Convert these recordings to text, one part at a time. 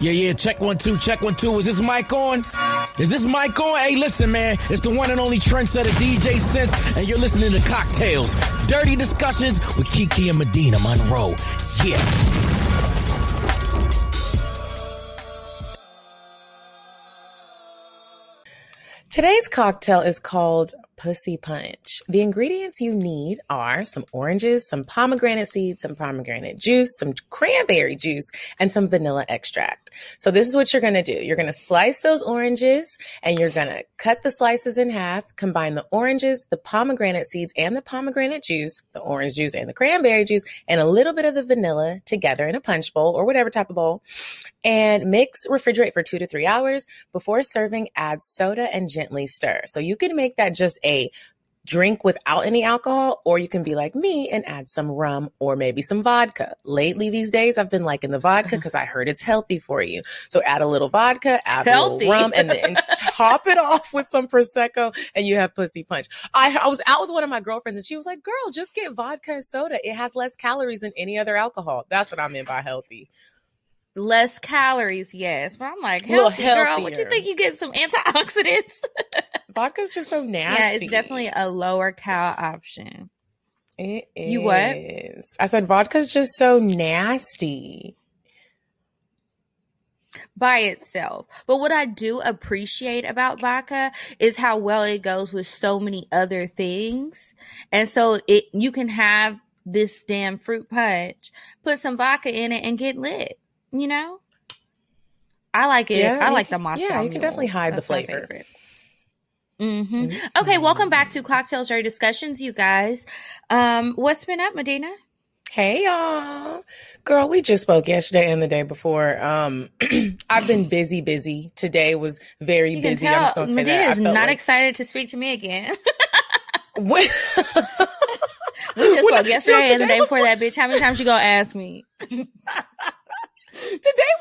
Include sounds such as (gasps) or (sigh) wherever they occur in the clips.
Yeah, yeah, check one, two, check one, two. Is this mic on? Is this mic on? Hey, listen, man. It's the one and only trendsetter DJ Sense, and you're listening to Cocktales. Dirty discussions with Kiki and Medinah Monroe. Yeah. Today's cocktail is called Pussy Punch. The ingredients you need are some oranges, some pomegranate seeds, some pomegranate juice, some cranberry juice, and some vanilla extract. So this is what you're going to do. You're going to slice those oranges and you're going to cut the slices in half, combine the oranges, the pomegranate seeds, and the pomegranate juice, the orange juice and the cranberry juice, and a little bit of the vanilla together in a punch bowl or whatever type of bowl, and mix, refrigerate for two to three hours. Before serving, add soda and gently stir. So you can make that just a drink without any alcohol, or you can be like me and add some rum or maybe some vodka. Lately, these days, I've been liking the vodka (laughs) because I heard it's healthy for you. So add a little vodka, add healthy. a little rum, and then (laughs) top it off with some prosecco, and you have pussy punch. I I was out with one of my girlfriends, and she was like, "Girl, just get vodka and soda. It has less calories than any other alcohol." That's what I meant by healthy less calories, yes. But I'm like, healthy, girl. What you think you get some antioxidants? (laughs) Vodka's just so nasty. Yeah, it's definitely a lower cal option. It is. You what? I said vodka's just so nasty by itself. But what I do appreciate about vodka is how well it goes with so many other things. And so it you can have this damn fruit punch, put some vodka in it and get lit you know? I like it. Yeah, I like the Moscow. Yeah, you can definitely hide That's the flavor. Mm-hmm. Mm-hmm. Okay, welcome back to Cocktales Dirty Discussions, you guys. Um, what's been up, Medinah? Hey y'all. Girl, we just spoke yesterday and the day before. Um (clears throat) I've been busy, busy. Today was very you busy. I'm just gonna say Medinah that. is not like... excited to speak to me again. (laughs) we just (laughs) spoke yesterday and the day before that bitch. How many times you gonna ask me? (laughs)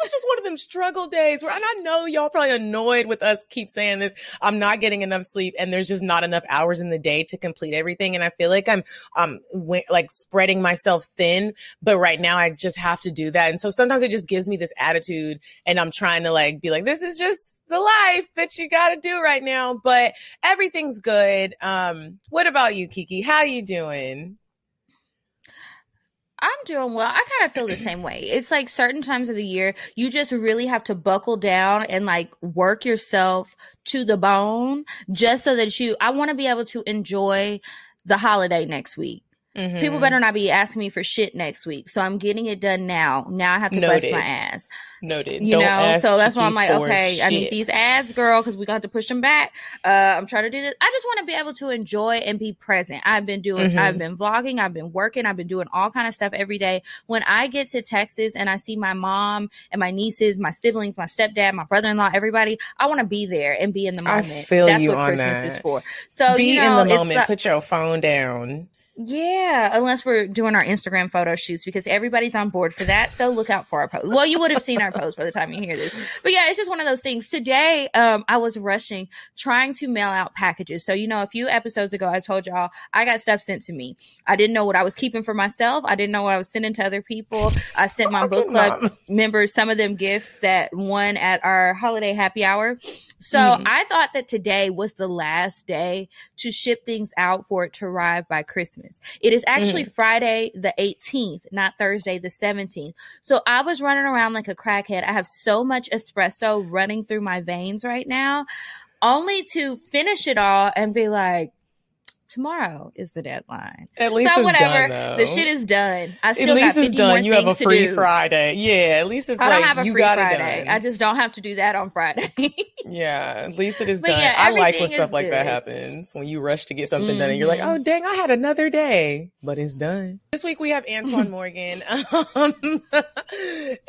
was just one of them struggle days where, and I know y'all probably annoyed with us keep saying this. I'm not getting enough sleep and there's just not enough hours in the day to complete everything. And I feel like I'm, um, w- like spreading myself thin, but right now I just have to do that. And so sometimes it just gives me this attitude and I'm trying to like be like, this is just the life that you got to do right now, but everything's good. Um, what about you, Kiki? How you doing? I'm doing well. I kind of feel the same way. It's like certain times of the year, you just really have to buckle down and like work yourself to the bone just so that you, I want to be able to enjoy the holiday next week. Mm-hmm. People better not be asking me for shit next week. So I'm getting it done now. Now I have to Noted. bust my ass. Noted. You Don't know, so that's why I'm like, okay, shit. I need these ads, girl, because we got to push them back. Uh, I'm trying to do this. I just want to be able to enjoy and be present. I've been doing, mm-hmm. I've been vlogging, I've been working, I've been doing all kind of stuff every day. When I get to Texas and I see my mom and my nieces, my siblings, my stepdad, my brother-in-law, everybody, I want to be there and be in the moment. I feel that's you what on Christmas that. is for. So be you know, in the moment. Put your phone down. Yeah, unless we're doing our Instagram photo shoots because everybody's on board for that. So look out for our post. Well, you would have seen our post by the time you hear this. But yeah, it's just one of those things. Today, um, I was rushing trying to mail out packages. So, you know, a few episodes ago, I told y'all I got stuff sent to me. I didn't know what I was keeping for myself. I didn't know what I was sending to other people. I sent my book club (laughs) members some of them gifts that won at our holiday happy hour. So mm. I thought that today was the last day to ship things out for it to arrive by Christmas. It is actually mm. Friday the 18th, not Thursday the 17th. So I was running around like a crackhead. I have so much espresso running through my veins right now, only to finish it all and be like, tomorrow is the deadline. At least so whatever. Done, the shit is done. I still at least got 50 it's done. you have a free. Friday. Yeah, at least it's I like don't have a you free Friday. I just don't have to do that on Friday. (laughs) yeah, at least it is but done. Yeah, I like when stuff good. like that happens when you rush to get something mm-hmm. done and you're like, Mm-hmm. oh dang, I had another day, but it's done. This week we have Antoine (laughs) Morgan. (laughs) Um,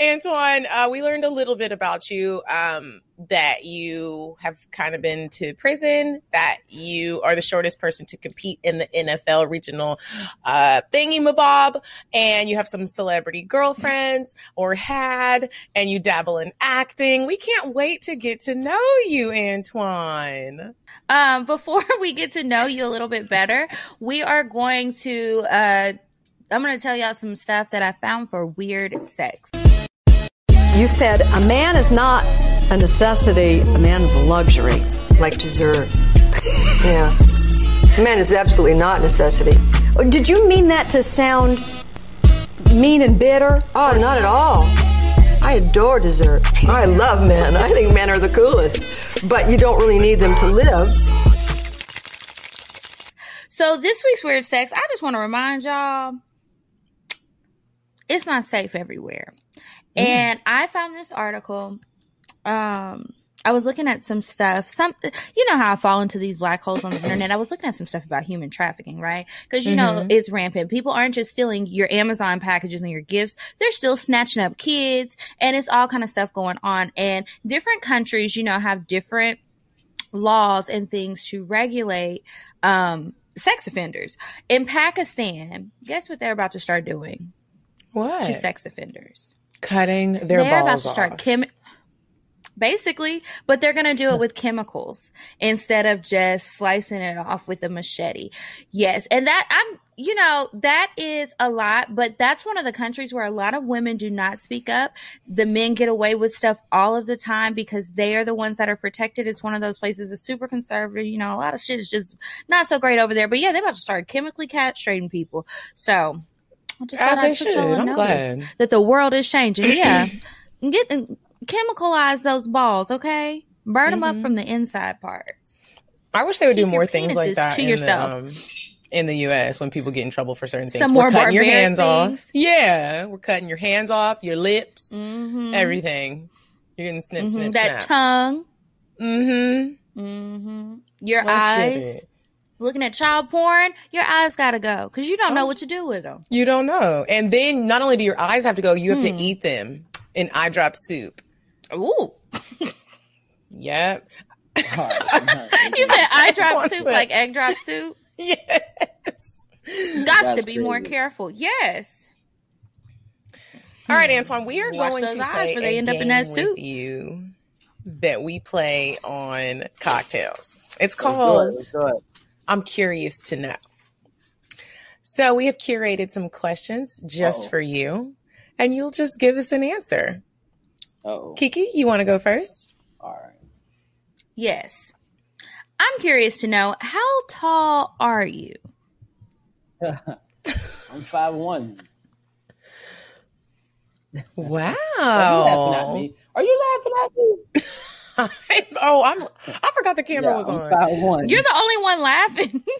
Antoine, uh, we learned a little bit about you. Um, that you have kind of been to prison, that you are the shortest person to compete in the NFL regional uh, thingy mabob, and you have some celebrity girlfriends or had, and you dabble in acting. We can't wait to get to know you, Antoine. Um, before (laughs) we get to know you a little bit better, we are going to, uh, I'm going to tell y'all some stuff that I found for weird sex. You said a man is not a necessity, a man is a luxury. Like dessert. yeah. A man is absolutely not a necessity. Did you mean that to sound mean and bitter? Oh, not at all. I adore dessert. I love men. I think men are the coolest. But you don't really need them to live. So this week's weird sex, I just want to remind y'all, it's not safe everywhere. Mm. And I found this article. Um, I was looking at some stuff. Some, you know how I fall into these black holes on the (clears throat) internet. I was looking at some stuff about human trafficking, right? Because you mm-hmm. know it's rampant. People aren't just stealing your Amazon packages and your gifts; they're still snatching up kids, and it's all kind of stuff going on. And different countries, you know, have different laws and things to regulate um, sex offenders. In Pakistan, guess what they're about to start doing? What to sex offenders? Cutting their they're balls about to start off. chem- basically, but they're going to do it with chemicals instead of just slicing it off with a machete. Yes. And that I'm, you know, that is a lot, but that's one of the countries where a lot of women do not speak up. The men get away with stuff all of the time because they are the ones that are protected. It's one of those places that's super conservative. You know, a lot of shit is just not so great over there. But yeah, they're about to start chemically castrating people. So As they should. I'm glad. that the world is changing. Yeah. (clears throat) Get chemicalize those balls, okay? Burn them Mm-hmm. up from the inside parts. I wish they would do Keep your more things like that to in yourself. The, um, in the U.S. when people get in trouble for certain things. Some we're more cutting your hands things. off. Yeah, we're cutting your hands off, your lips, Mm-hmm. everything. You're getting snip, Mhm. snip, That snap. tongue, mm-hmm. hmm your Let's get eyes. it. Looking at child porn, your eyes gotta go because you don't know what to do with them. You don't know. And then not only do your eyes have to go, you have Hmm. to eat them in eye drop soup. Ooh, (laughs) Yep. (laughs) you said eye drop One soup sec. like egg drop soup. (laughs) Yes. Got to be more careful. Yes. All right, Antoine, we are Watch going those to eyes play before they a end up in game that with you that we play on Cocktales. It's Let's do it. called Let's do it. I'm Curious to Know. So we have curated some questions just Uh-oh. for you, and you'll just give us an answer. Uh-oh. Kiki, you want to go first? All right. Yes. I'm curious to know how tall are you? (laughs) I'm five one. Wow. Are you laughing at me? Are you laughing at me? (laughs) oh, I'm. I forgot the camera Yeah, was I'm on. five one. You're the only one laughing. (laughs)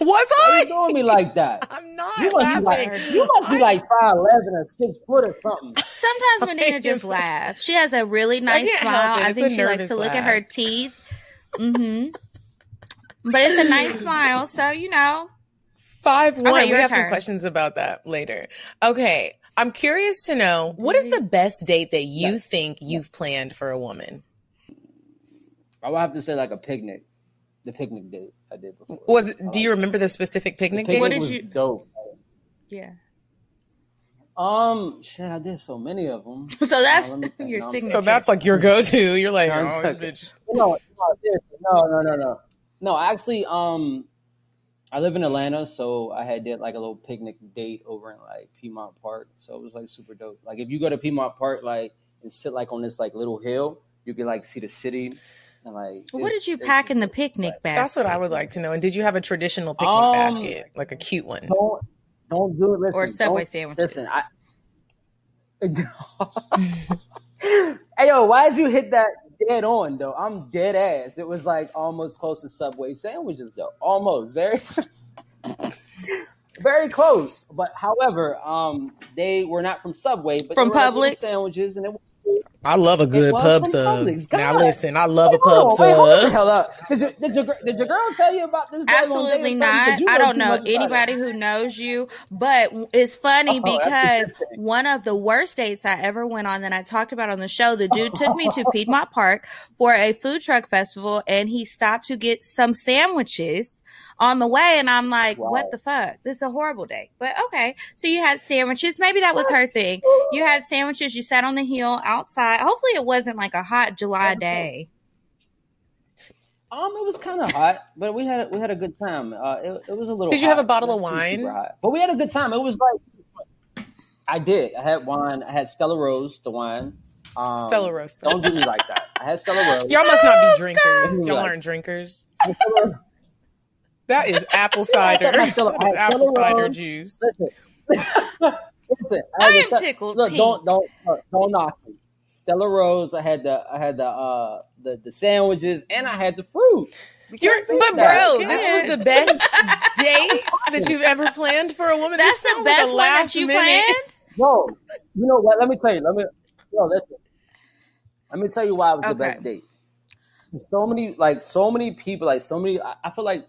Was Why you I? doing me like that? (laughs) I'm not You must be like you must be like five eleven or six foot or something. Sometimes Medinah (laughs) just laughs. She has a really nice can't smile. I think she likes nervous to look at her teeth. Mm-hmm. But it's a nice (laughs) smile, so you know. Five one. we your have some questions about that later. Okay. I'm curious to know what is the best date that you think you've planned for a woman? I would have to say like a picnic. The picnic date I did before. Was it, do you remember the specific picnic The date? What did was you- dope. Yeah. Um, shit, I did so many of them. (laughs) So that's let me think. your No, signature. So that's like your go-to. You're like, One oh, second. bitch. No, no, no, no, no, no, no. Actually, um, I live in Atlanta, so I had did like a little picnic date over in like Piedmont Park. So it was like super dope. Like if you go to Piedmont Park, like and sit like on this like little hill, you can like see the city and like. what did you pack in the picnic Like, basket? That's what I would like to know. And did you have a traditional picnic Um, basket, like a cute one? Don't don't do it. Listen, Or Subway don't- sandwiches. Listen, I. (laughs) hey yo, why did you hit that dead on though? I'm dead ass. It was like almost close to Subway sandwiches though. Almost very, (laughs) very close. But however, um, they were not from Subway, but From they were like little Publix? sandwiches, and it was. I love a good pub from sub. Now listen, I love a Wait, hold pub on, wait, hold the hell up. Did, you, did, your, did your girl tell you about this? daggone date or Absolutely something? not. 'Cause you I don't know much about it. anybody who knows you, but it's funny Oh, because one of the worst dates I ever went on that I talked about on the show, the dude took me to (laughs) Piedmont Park for a food truck festival and he stopped to get some sandwiches on the way. And I'm like, Wow. what the fuck? This is a horrible day. But okay. So you had sandwiches. Maybe that was her thing. You had sandwiches. You sat on the hill outside. Hopefully it wasn't like a hot July day. Um, it was kind of hot, but we had we had a good time. Uh, it, it was a little. Did you have a bottle of wine? hot. But we had a good time. It was like I did. I had wine. I had Stella Rose, the wine. Um, Stella Rose. Don't do me like that. I had Stella (laughs) Rose. Y'all must not be drinkers. Girl. Y'all aren't drinkers. That is apple (laughs) cider. I had That is apple cider Rose. juice. Listen, (laughs) listen. I had am the- tickled Look, pink. don't don't don't knock me. Stella Rose. I had the I had the uh the the sandwiches and I had the fruit. You You're, but that. bro, this was the best date that you've ever planned for a woman. That's This the sounds like a best one that last you minute- planned. No, you know what? Let me tell you. Let me. No, listen. Let me tell you why it was the best date. So many, like, so many people, like, so many. I, I feel like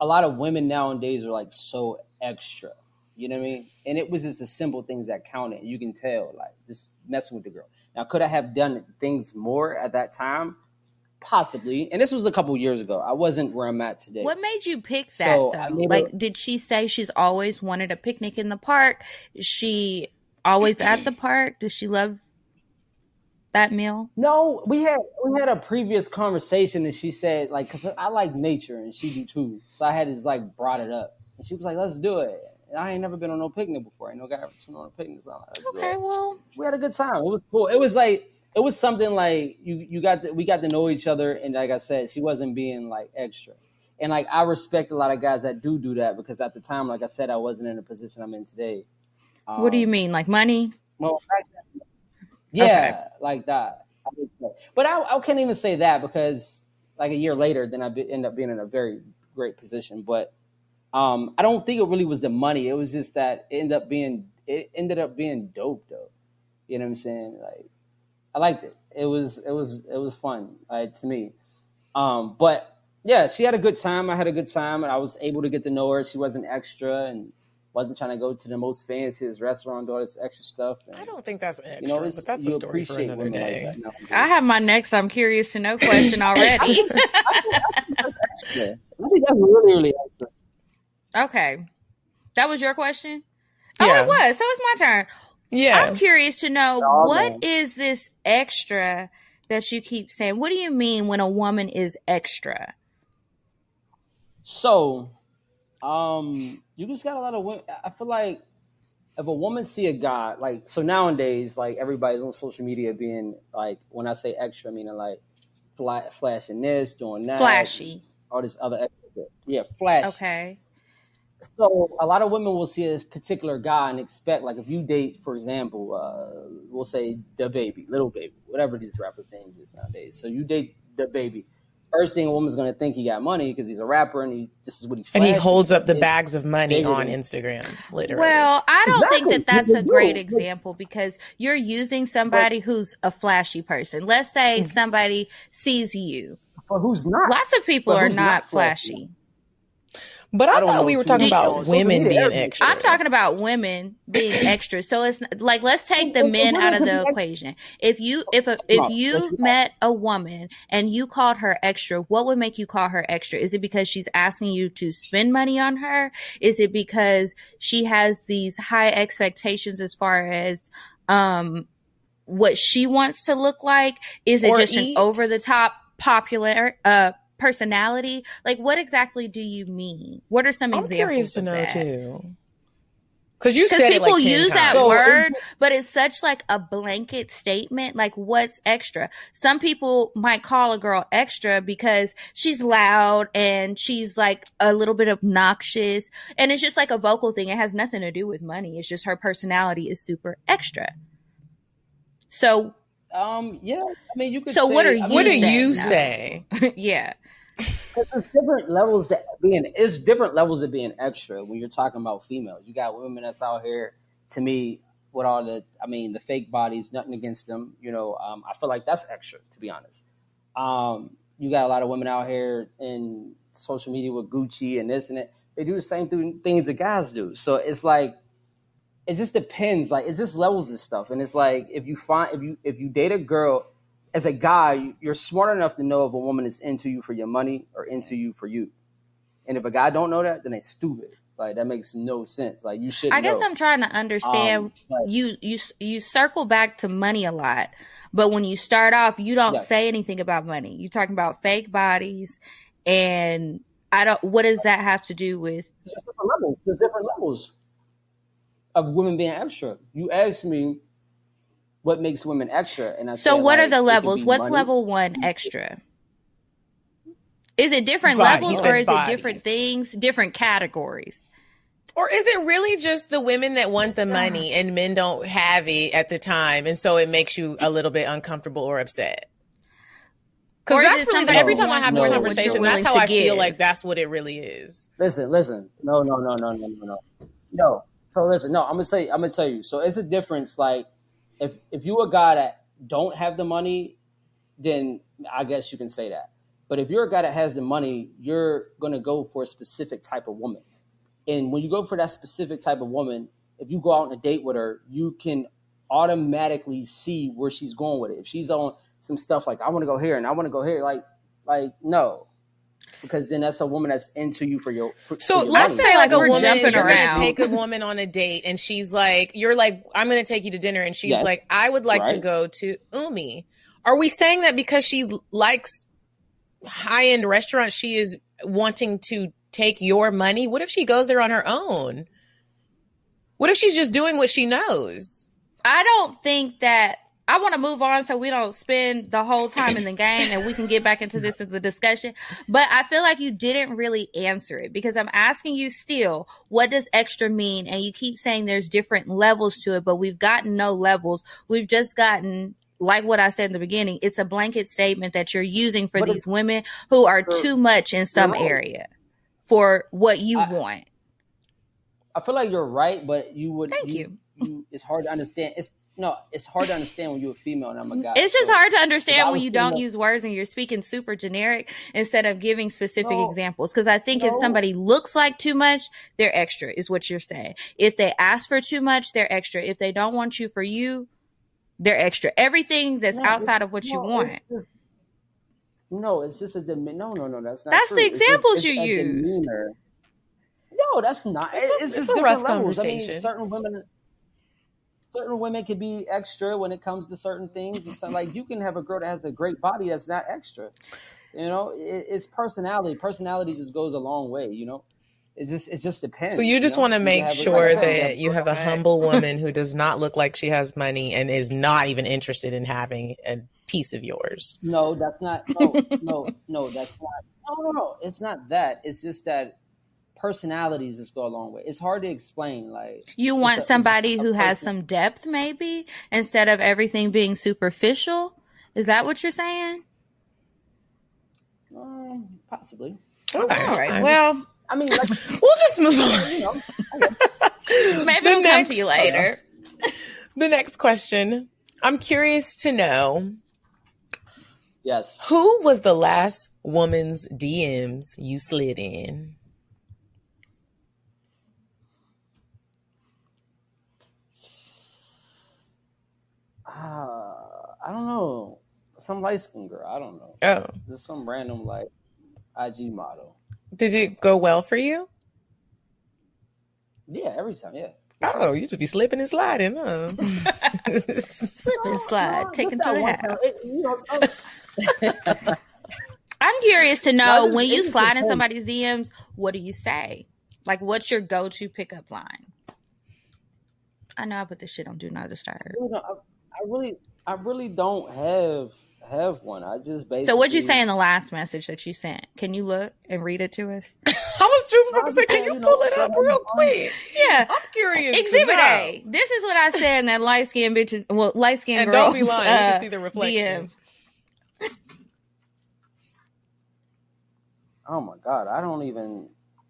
a lot of women nowadays are like so extra. You know what I mean? And it was just the simple things that counted. You can tell, like, just messing with the girl. Now, could I have done things more at that time? Possibly. And this was a couple years ago. I wasn't where I'm at today. What made you pick that So, though? a- Like, did she say she's always wanted a picnic in the park? Is she always at the park? Does she love that meal? No, we had we had a previous conversation, and she said like, cause I like nature, and she do too. So I had just like brought it up, and she was like, "Let's do it." And I ain't never been on no picnic before. Ain't no guy ever been on a picnic. So like, Okay, well, We had a good time. It was cool. It was like it was something like you you got to, we got to know each other, and like I said, she wasn't being like extra. And like I respect a lot of guys that do do that because at the time, like I said, I wasn't in the position I'm in today. what do you Um, mean? Like money? well, back then- yeah, like that. But I, I can't even say that because like a year later, then I be, end up being in a very great position. But um, I don't think it really was the money. It was just that it ended up being it ended up being dope though. You know what I'm saying? Like I liked it. It was it was it was fun like, to me. Um, but yeah, she had a good time. I had a good time, and I was able to get to know her. She wasn't extra and wasn't trying to go to the most fanciest restaurant, do all this extra stuff. And, I don't think that's extra, you know, but that's a story for appreciate another women like that nowadays. I have my next I'm curious to know question (laughs) already. Yeah. I think that's (laughs) really, really extra. okay. That was your question? Oh, Yeah. it was. So it's my turn. Yeah. I'm curious to know Oh, what man. is this extra that you keep saying? What do you mean when a woman is extra? So, um, you just got a lot of women. I feel like if a woman see a guy, like, so nowadays, like, everybody's on social media being, like, when I say extra, I mean, like, fla- flashing this, doing that. Flashy. All this other extra. Yeah, flash. Okay. So a lot of women will see a particular guy and expect, like, if you date, for example, uh, we'll say the baby, Lil Baby, whatever these rapper things is nowadays. So you date DaBaby. First thing a woman's gonna think he got money because he's a rapper and he this is what he and he holds up the It's bags of money bigger on than- Instagram, literally. Well, I don't think that that's a great example because you're using somebody who's a flashy person. Let's say Mm-hmm. somebody sees you. But who's not? Lots of people are not not flashy? flashy. But I, I don't thought we were talking about women being extra. I'm talking about women being (clears throat) extra. So it's like let's take the men out of the equation. If you if a, if you met a woman and you called her extra, what would make you call her extra? Is it because she's asking you to spend money on her? Is it because she has these high expectations as far as um what she wants to look like? Is it just eat? an over the top popular uh personality? Like what exactly do you mean? What are some examples? I'm curious to know that? too. Because you Because said people like 10 use that. So- word, but it's such like a blanket statement. Like, what's extra? Some people might call a girl extra because she's loud and she's like a little bit obnoxious, and it's just like a vocal thing. It has nothing to do with money. It's just her personality is super extra. So, Um, yeah. I mean, you could. So say, what are I you mean, what do you now? say? (laughs) yeah, Because there's different levels that being it's different levels of being extra when you're talking about females. You got women that's out here to me with all the I mean the fake bodies, nothing against them. You know, um, I feel like that's extra to be honest. Um, you got a lot of women out here in social media with Gucci and this and that. They do the same th- things the guys do. So it's like it just depends. Like it just levels of stuff. And it's like if you find if you if you date a girl as a guy, you're smart enough to know if a woman is into you for your money or into you for you. And if a guy don't know that, then they stupid. Like that makes no sense. Like you should. I guess know. I'm trying to understand. Um, right. you you you circle back to money a lot, but when you start off, you don't Yeah. say anything about money. You're talking about fake bodies, and I don't. What does that have to do with? There's different levels. There's different levels. Of women being extra. You asked me what makes women extra, and I So said, what are the levels? What's money. level one extra? Is it different Body- levels or said is it different things, different categories? Or is it really just the women that want the money (sighs) and men don't have it at the time, and so it makes you a little bit uncomfortable or upset? Because that's really somebody every time I have more this than what you're conversation, that's how to I feel like that's what it really is. Listen, listen. No, no, no, no, no, no, no. No. So listen, no, I'm gonna say I'm gonna tell you. So it's a difference, like if if you a guy that don't have the money, then I guess you can say that. But if you're a guy that has the money, you're gonna go for a specific type of woman. And when you go for that specific type of woman, if you go out on a date with her, you can automatically see where she's going with it. If she's on some stuff like I want to go here and I want to go here, like like no, because then that's a woman that's into you for your. For, So for your let's money. say like a We're woman, jumping you're around. gonna take a woman on a date, and she's like, you're like, I'm gonna take you to dinner, and she's Yes. like, I would like to go to Umi. Are we saying that because she likes high end restaurants, she is wanting to take your money? What if she goes there on her own? What if she's just doing what she knows? I don't think that I want to move on so we don't spend the whole time in the game and we can get back into this as a discussion. But I feel like you didn't really answer it because I'm asking you still, what does extra mean? And you keep saying there's different levels to it, but we've gotten no levels. We've just gotten like what I said in the beginning, it's a blanket statement that you're using for these women who are too much in some right. area for what you I- want. I feel like you're right, but you would. Thank you. you. It's hard to understand. It's no. It's hard to understand when you're a female and I'm a guy. It's just So, hard to understand when was you don't female- use words and you're speaking super generic instead of giving specific No. examples. Because I think if somebody looks like too much, they're extra, is what you're saying. If they ask for too much, they're extra. If they don't want you for you, they're extra. Everything that's No, outside of what you want. it's just- no, it's just a demi- no, no, no. That's not. That's true. the It's just- examples it's you a used. No, that's not. It's It's, a- it's it's just a different rough levels. I mean, conversation. certain women, certain women can be extra when it comes to certain things. It's like you can have a girl that has a great body that's not extra. You know, it, it's personality. Personality just goes a long way. You know, it just it just depends. So you just know? want to make have a- like sure said, that you have a humble (laughs) woman who does not look like she has money and is not even interested in having a piece of yours. No, that's not. No, no, no, that's not. No, no, no. It's not that. It's just that personalities just go a long way. It's hard to explain. Like You want a- somebody a who has some depth, maybe, instead of everything being superficial. Is that what you're saying? Um, possibly. Okay, All right. Well, I mean, like (laughs) we'll just move on. you know, (laughs) maybe The we'll come to you later. (laughs) The next question. I'm curious to know yes. who was the last woman's DMs you slid in? Uh, I don't know. Some light skin girl. I don't know. Oh, Just some random like IG model. did it go well for you? Yeah, every time. Yeah. Oh, you just be slipping and sliding, huh? (laughs) (laughs) Slip and slide. No, Take just to the one house. It- you know, (laughs) I'm curious to know this- when you slide in somebody's DMs, what do you say? Like, what's your go-to pickup line? I know I put this shit on Do Not Disturb. really don't- I, I really, I really don't have have one. I just basically. So, what'd you say in the last message that you sent? Can you look and read it to us? (laughs) I was just about to say, can you pull it up real quick? Yeah. I'm curious. Exhibit. A. This is what I said in that light skinned bitches, well, light skinned And girls. don't be lying. you uh, can see the reflections. (laughs) Oh my god, I don't even.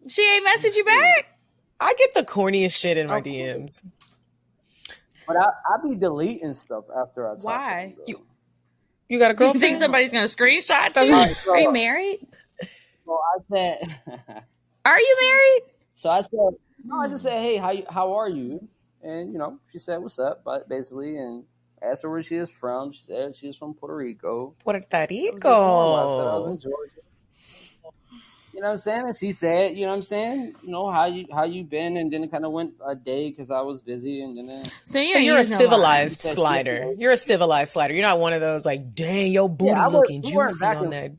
She ain't message you back. I get the corniest shit in my DMs. But I, I be deleting stuff after I talk Why? to them. You- You got a Do you think somebody's gonna screenshot That's you? right. So- Are you married? So I said. (laughs) Are you married? so I said. No, I just said, hey, how you, how are you? And you know, she said, what's up? But basically, and asked her where she is from. She said she's from Puerto Rico. Puerto It was. I said I was Rico. in Georgia. You know what I'm saying? And she said, you know what I'm saying? You know how you how you been? And then it kind of went a day because I was busy, and then it, So you're, So you're a civilized line. slider. You're a civilized slider. You're not one of those like, dang, your booty I was- looking we weren't juicy back on that.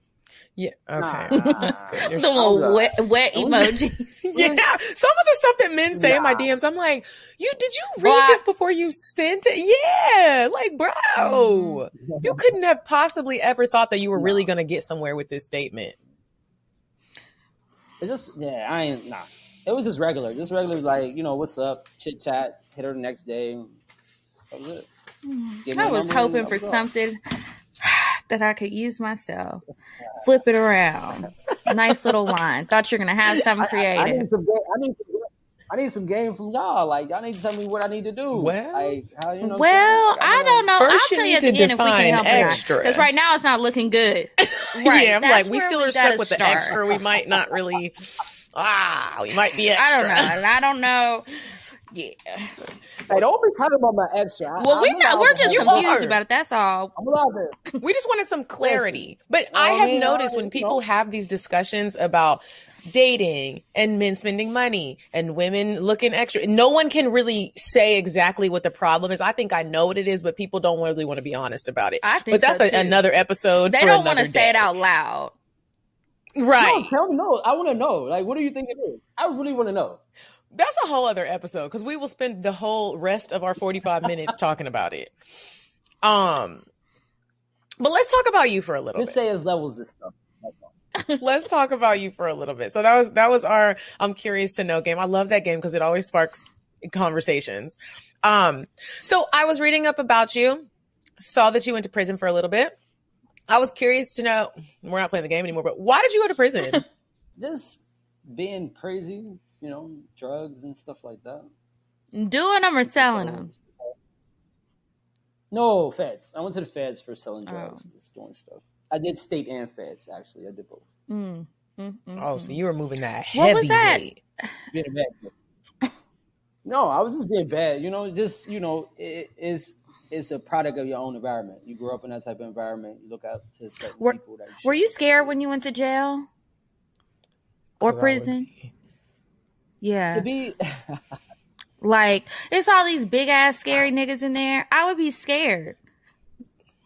Yeah. Okay. Nah. (laughs) That's good. You're The little wet, wet emojis. (laughs) yeah, some of the stuff that men say in my DMs, I'm like, you did you read What? this before you sent it? Yeah, like, bro, mm-hmm. you couldn't have possibly ever thought that you were really gonna get somewhere with this statement. It just yeah, I ain't nah. It was just regular, just regular like you know what's up, chit chat, hit her the next day. That was it. Mm-hmm. Me I was hoping for something (sighs) that I could use myself. Flip it around. Nice little line. Thought you're gonna have something (laughs) I, I, I creative. need some. I need some. I need some game from y'all. Like y'all need to tell me what I need to do. Well- like how you know. I'm? Well, Like, I wanna- don't know. First I'll you tell you need at to the end if we define can help extra. Because right now it's not looking good. Right. (laughs) yeah, I'm That's like, we where still we are gotta stuck with the extra. We might not really. (laughs) Ah, we might be extra. I extra. don't know. I don't know. Yeah. Hey, don't be talking about my extra. I- Well, I'm we're not. We're just have You my- confused are. about it. That's all. I'm allowed to. We just wanted some clarity. But I have mean, noticed I- when people know. have these discussions about dating and men spending money and women looking extra, no one can really say exactly what the problem is. I think I know what it is, but people don't really want to be honest about it. I think but that's so, a, another episode. They for don't want to say it out loud. Right. No, tell me no. I want to know. Like, what do you think it is? I really want to know. That's a whole other episode because we will spend the whole rest of our 45 (laughs) minutes talking about it. Um, but let's talk about you for a little Just bit. say his levels and stuff. That's all. let's talk about you for a little bit. So that was that was our I'm curious to know game. I love that game because it always sparks conversations. Um, so I was reading up about you, saw that you went to prison for a little bit. I was curious to know. We're not playing the game anymore, but why did you go to prison? (laughs) Just being crazy, you know, drugs and stuff like that. Doing them or selling them. No, feds. I went to the feds for selling Oh. drugs, just doing stuff. I did state and feds actually. I did both. Mm. Mm, mm, oh, mm. so you were moving that What was that? Being a bad. (laughs) no, I was just being bad. You know, just you know, it is it's a product of your own environment. You grew up in that type of environment. You look up to certain Were- people. That Were you should- scared when you went to jail or I would prison? Yeah. to be? (laughs) Like, it's all these big ass scary niggas in there. I would be scared.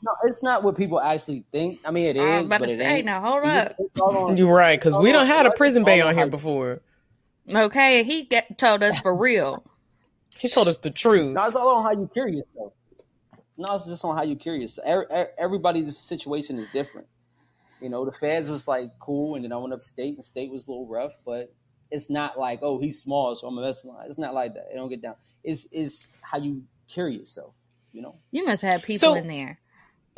No, it's not what people actually think. I mean, it is, I was about but to it say, ain't. now hold up. just- it's all on- (laughs) You're right because we don't on, had a prison bay on on, here how- before. Okay, he get, told us for real. He told us the truth. No, it's all on how you carry yourself. No, it's just on how you carry yourself. Every, everybody's situation is different. You know, the feds was like cool, and then I went upstate, and state was a little rough, but it's not like, oh, he's small, so I'm a mess line. It's not like that. It don't get down. It's it's how you carry yourself. You know, You must have people So- in there.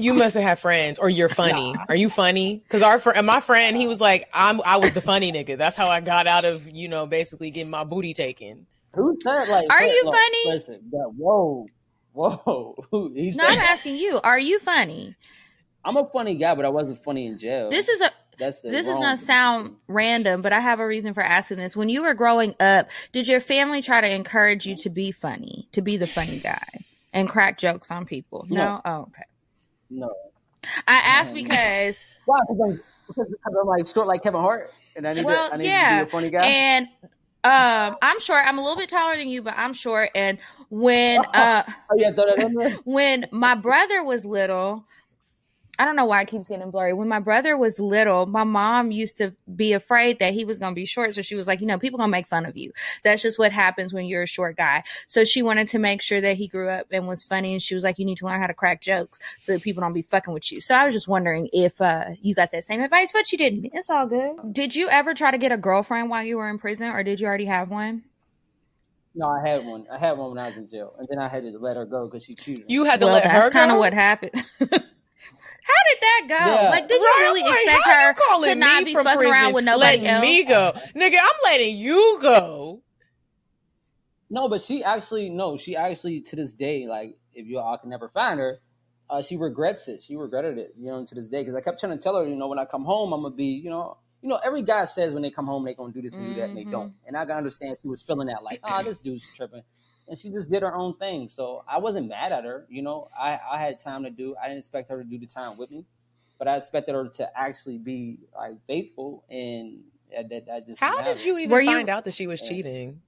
You must have had friends, or you're funny. Are you funny? Because our fr- my friend, he was like, "I'm I was the funny nigga. That's how I got out of you know basically getting my booty taken." who said like? Are look, you look, funny? Listen, yeah, whoa, whoa. (laughs) he No, said, I'm asking you. Are you funny? I'm a funny guy, but I wasn't funny in jail. This is a That's the this is gonna sound random, but I have a reason for asking this. When you were growing up, did your family try to encourage you to be funny, to be the funny guy, and crack jokes on people? No. No. Oh, okay. No. I asked (laughs) because Why? Because I'm, I'm like short like Kevin Hart, and I need well, to I need yeah, to be a funny guy. and um, I'm short. I'm a little bit taller than you, but I'm short. And when (laughs) uh, oh yeah, throw that in there. (laughs) when my brother was little, I don't know why it keeps getting blurry. When my brother was little, my mom used to be afraid that he was going to be short. So she was like, you know, people going to make fun of you. That's just what happens when you're a short guy. So she wanted to make sure that he grew up and was funny. And she was like, you need to learn how to crack jokes so that people don't be fucking with you. So I was just wondering if uh, you got that same advice, but you didn't. It's all good. Did you ever try to get a girlfriend while you were in prison or did you already have one? No, I had one. I had one when I was in jail, and then I had to let her go because she cheated. You had to well, let her go. that's kind of what happened. (laughs) How did that go? Yeah. Like, did you Right, really like, expect how you her calling to not be from fucking prison, around with nobody letting else? me go, nigga. I'm letting you go. No, but she actually no, she actually to this day, like if you all can never find her, uh, she regrets it. She regretted it, you know, to this day. Because I kept trying to tell her, you know, when I come home, I'm gonna be, you know, you know, every guy says when they come home they gonna do this and do that, and they don't. And I can understand she was feeling that, like, ah, this dude's tripping, and she just did her own thing. So I wasn't mad at her, you know. I I had time to do. I didn't expect her to do the time with me, but I expected her to actually be like faithful, and that that, that just How didn't did happen. you even Were you- find out that she was cheating?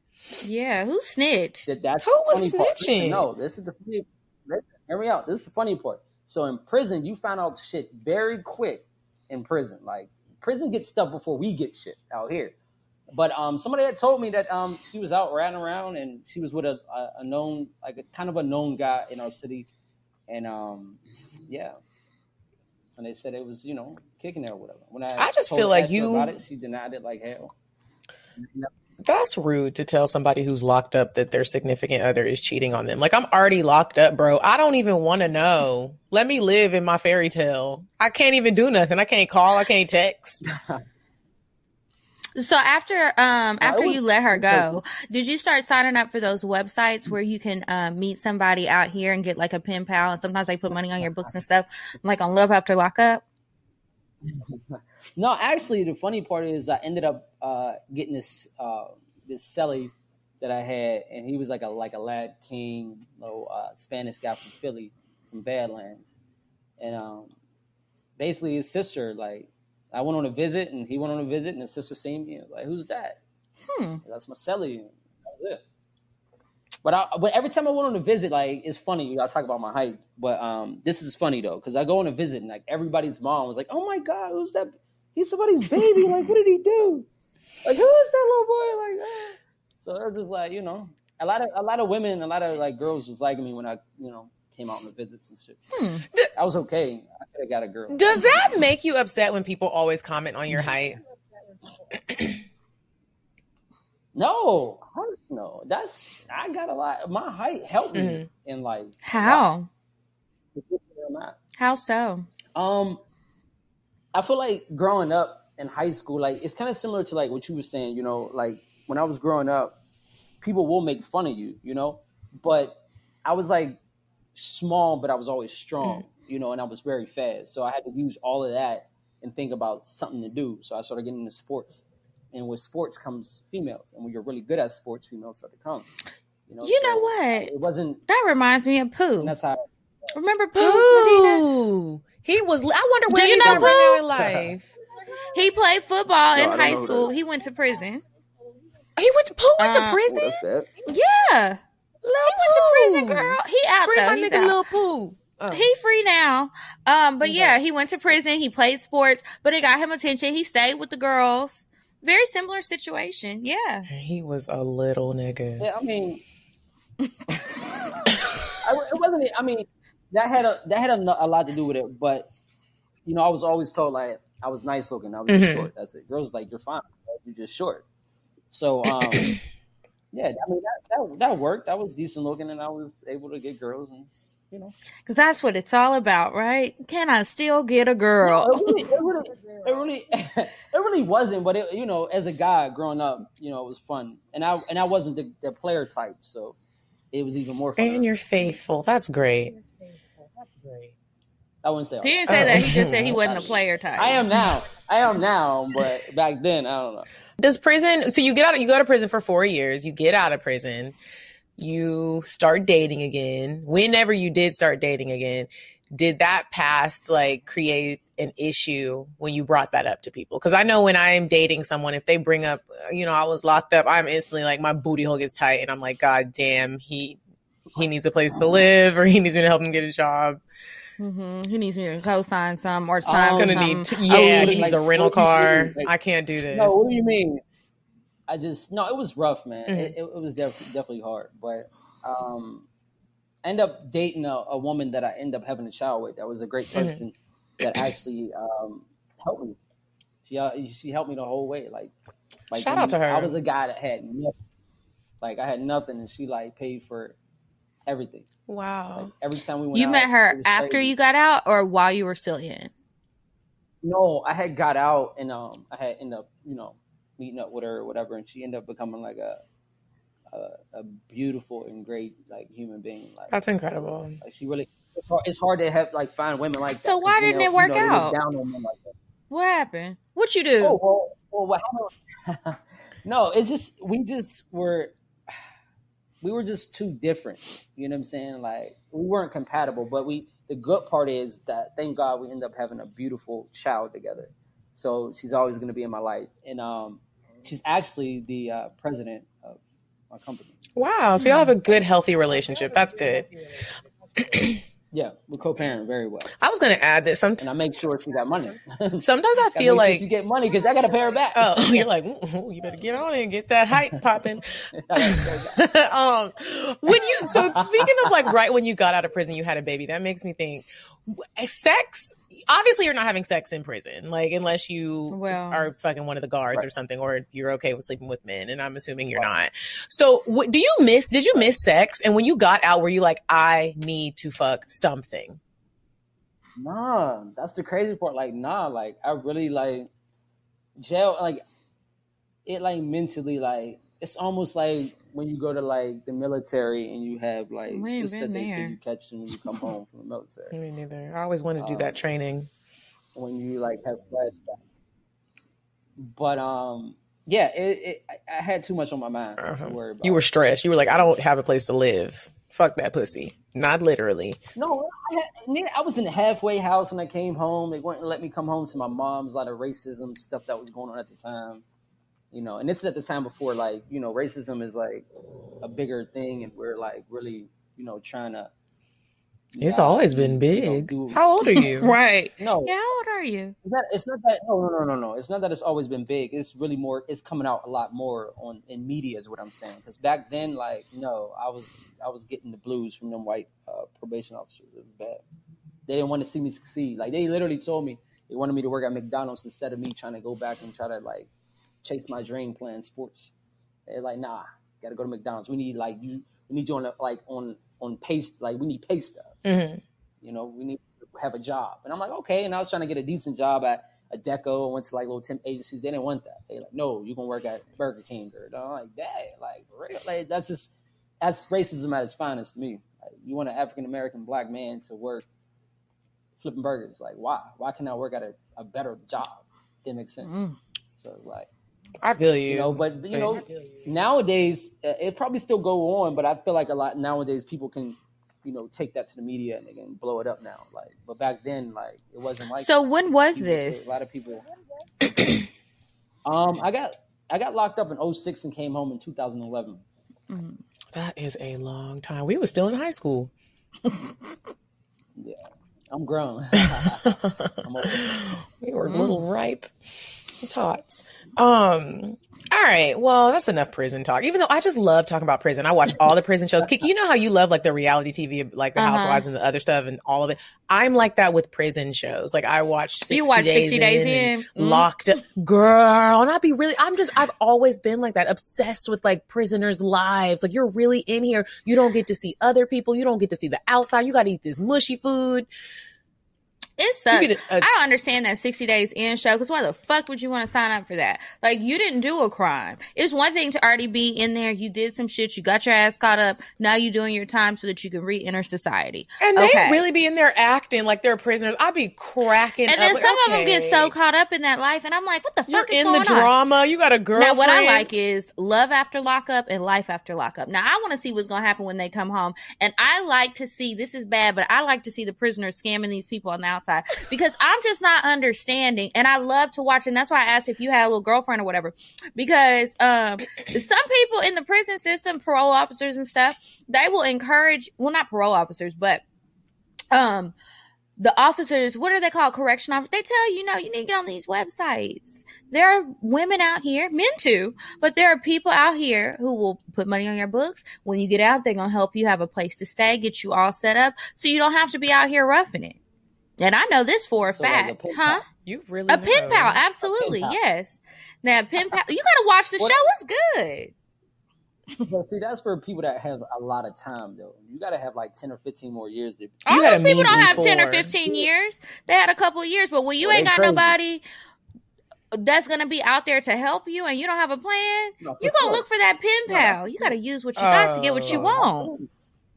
Yeah, who snitched? That, that's Who was funny part. Snitching? no, this is the listen, hear me out. This is the funny part. So in prison, you find out shit very quick. in prison. Like prison gets stuff before we get shit out here. But um, somebody had told me that um, she was out riding around and she was with a, a, a known, like a kind of a known guy in our city, and um, yeah, and they said it was you know kicking her or whatever. When I I just feel like you- about it, she denied it like hell. That's rude to tell somebody who's locked up that their significant other is cheating on them. Like I'm already locked up, bro. I don't even want to know. Let me live in my fairy tale. I can't even do nothing. I can't call. I can't text. (laughs) So after um after was- you let her go, did you start signing up for those websites where you can um, meet somebody out here and get like a pen pal? And sometimes they put money on your books and stuff, like on Love After Lockup. (laughs) No, actually, the funny part is I ended up uh, getting this uh, this celly that I had, and he was like a like a Latin King, little uh, Spanish guy from Philly, from Badlands, and um, basically his sister like I went on a visit, and he went on a visit, and his sister seen me, was like, "Who's that?" Hmm. That's my celly. That was it. But I, but every time I went on a visit, like it's funny. I talk about my height, but um, this is funny though because I go on a visit and like everybody's mom was like, "Oh my god, who's that? He's somebody's baby. (laughs) like, what did he do? Like, who is that little boy? Like, ah." so they're just like, you know, a lot of a lot of women, a lot of like girls was liking me when I, you know, came out on the visits and shit. Hmm. I was okay. I could have got a girl. Does that make you upset when people always comment on your height? (clears throat) No, no. That's I got a lot. My height helped me Mhm. in life. How? How so? Um, I feel like growing up in high school, like it's kind of similar to like what you were saying. You know, like when I was growing up, people will make fun of you. You know, but I was like small, but I was always strong. You know, and I was very fast, so I had to use all of that and think about something to do. So I started getting into sports, and with sports comes females, and when you're really good at sports, females start to come. You know, You know what? It wasn't. That reminds me of Pooh. That's how. I, Remember Pooh? He was. I wonder Do where you he's know at right now in life. (laughs) He played football No, in high school. that He went to prison. He went to Pooh went to Uh, prison. Oh, that's. Yeah. Lil He went to prison, girl. He out Free though. my He's nigga out. Lil Pooh. Oh. He free now. Um, but Okay. yeah, he went to prison. He played sports, but it got him attention. He stayed with the girls. Very similar situation. Yeah. he was a little nigga. Yeah, I mean, I, it wasn't. I mean, that had a that had a, a lot to do with it. But you know, I was always told like I was nice looking. I was just Mhm. short. That's it. Girls like you're fine. You're just short. So um, (clears throat) yeah, I mean that, that that worked. I was decent looking, and I was able to get girls, and you know, Cause that's what it's all about, right? Can I still get a girl? No, it really, it really, (laughs) it really, (laughs) it really wasn't. But it, you know, as a guy growing up, you know, it was fun, and I and I wasn't the, the player type, so it was even more fun. And you're faithful. That's great. I wouldn't say. He didn't say that. He just said he (laughs) wasn't a player type. I am now. I am now, but back then, I don't know. Does prison? So you get out. You go to prison for four years. You get out of prison. You start dating again. Whenever you did start dating again, did that past like create an issue when you brought that up to people? Because I know when I'm dating someone, if they bring up, you know, I was locked up, I'm instantly like my booty hole gets tight, and I'm like, God damn, he he needs a place to live, or he needs me to help him get a job. Hmm He needs me to co-sign some or Oh, sign. He's gonna something. need, t- I yeah, would, he needs like, a rental (laughs) what do you car. Like- I can't do this. No, what do you mean? I just no. It was rough, man. Mhm. It, it, it was def- definitely hard, but um, I end up dating a, a woman that I end up having a child with. That was a great Mhm. person that actually um, helped me. She uh, she helped me the whole way. Like, like Shout when out to her. I was a guy that had nothing. Like I had nothing, and she like paid for everything. Wow. Like every time we went, You out, met her after crazy. you got out or while you were still in? No, I had got out and um I had ended up, you know, meeting up with her or whatever, and she ended up becoming like a a, a beautiful and great like human being. Like, That's incredible. like she really it's hard, it's hard to have like find women like that. So why didn't know- it work you know, out? Like. What happened? What you do? Oh well, well, what happened? (laughs) no, it's just we just were we were just too different. You know what I'm saying? Like we weren't compatible. But we the good part is that thank God we end up having a beautiful child together. So she's always going to be in my life, and um, she's actually the uh, president of my company. Wow. So y'all have a good, healthy relationship. That's good. (clears throat) Yeah, we co-parent very well, I was gonna add that and sometimes I make sure she got money. (laughs) sometimes I Gotta feel make sure like she get money because I got to pay her back. oh (laughs) you're like (laughs) you better get on and get that hype popping. um, when you so speaking of like right when you got out of prison, you had a baby. That makes me think sex. Obviously, you're not having sex in prison, like unless you Well- are fucking one of the guards or something, or you're okay with sleeping with men. And I'm assuming you're not. So, what, do you miss? Did you miss sex? And when you got out, were you like, I need to fuck something? Nah, that's the crazy part. Like, nah, like I really like jail. Like it, like mentally, like it's almost like when you go to like the military and you have like We ain't what's they say you catch them when you come home from the military. Me neither. I always want to do that Um, training. when you like have flashbacks. But um, yeah, it, it I- I had too much on my mind Uh-huh. to worry about. You were stressed. You were like, I don't have a place to live. Fuck that pussy. Not literally. No, I, had, I was in a halfway house when I came home. They wouldn't let me come home to my mom's. A lot of racism stuff that was going on at the time, you know. And this is at the time before, like, you know, racism is like a bigger thing, and we're like really, you know, trying to. It's not, always been you know, big. do- How old are you? (laughs) Right. No, Yeah, how old are you? it's not, it's not that. No, no, no, no, no. It's not that it's always been big. It's really more. It's coming out a lot more on in media, is what I'm saying. Because back then, like, no, I was I was getting the blues from them white uh, probation officers. It was bad. They didn't want to see me succeed. Like they literally told me they wanted me to work at McDonald's instead of me trying to go back and try to like chase my dream playing sports. They're like, nah, got to go to McDonald's. We need like you. We need you on like on on pace. Like we need pay stuff. Mhm. You know, we need to have a job. And I'm like, okay. And I was trying to get a decent job at a deco. I went to like little temp agencies. They didn't want that. They like, no, you're gonna work at Burger King. Or I'm like, dang, like real. Like that's just that's racism at its finest to me. Like, you want an African American black man to work flipping burgers. Like, why? Why can I work at a, a better job? Didn't make sense. Mm. So it's like, I feel you. you know, but you But- know, nowadays uh, it probably still go on, but I feel like a lot nowadays people can, you know, take that to the media and they can blow it up now. Like, but back then, like it wasn't like. So when was People- this? A lot of people. (clears throat) um, I got I got locked up in 06 and came home in 2011. that is a long time. We were still in high school. (laughs) Yeah, I'm grown. (laughs) I'm (laughs) we were a little ripe tots. Um. All right. Well, that's enough prison talk. Even though I just love talking about prison, I watch all the prison shows. Kiki, you know how you love like the reality TV, like the Uh-huh. Housewives and the other stuff, and all of it. I'm like that with prison shows. Like I watch 60 You watch days 60 Days in, In? Mhm. Locked Up, girl. And I'd be really. I'm just. I've always been like that, obsessed with like prisoners' lives. Like you're really in here. You don't get to see other people. You don't get to see the outside. You got to eat this mushy food. It sucks. a- I don't understand that 60 days in show because why the fuck would you want to sign up for that? Like, you didn't do a crime. It's one thing to already be in there. You did some shit. You got your ass caught up. Now you're doing your time so that you can re enter society. And they really be in there acting like they're prisoners. I'd be cracking And up. then like, some of them get so caught up in that life. And I'm like, what the fuck You're in the on? drama. You got a girlfriend. Now, what I like is love after lockup and life after lockup. Now, I want to see what's going to happen when they come home. And I like to see, this is bad, but I like to see the prisoners scamming these people on the outside because I'm just not understanding. And I love to watch. And that's why I asked if you had a little girlfriend or whatever. Because um, some people in the prison system, parole officers and stuff, they will encourage, well, not parole officers, but um, the officers, what are they called? Correction officers. They tell you, know, you need to get on these websites. There are women out here, men too, but there are people out here who will put money on your books. When you get out, they're going to help you have a place to stay, get you all set up so you don't have to be out here roughing it. And I know this for a So, like, a fact, huh? pal. You really A pen pal, absolutely, pal. yes. Now, pen pal, you got to watch the What- show. It's good. But see, that's for people that have a lot of time, though. You got to have like 10 or 15 more years. To, All those people don't have 10 or four. 15 years. They had a couple of years, but when you Well, ain't got crazy. nobody that's going to be out there to help you and you don't have a plan, No, for you going to sure. look for that pen No, pal. You got to use what you got to get what you Oh. want.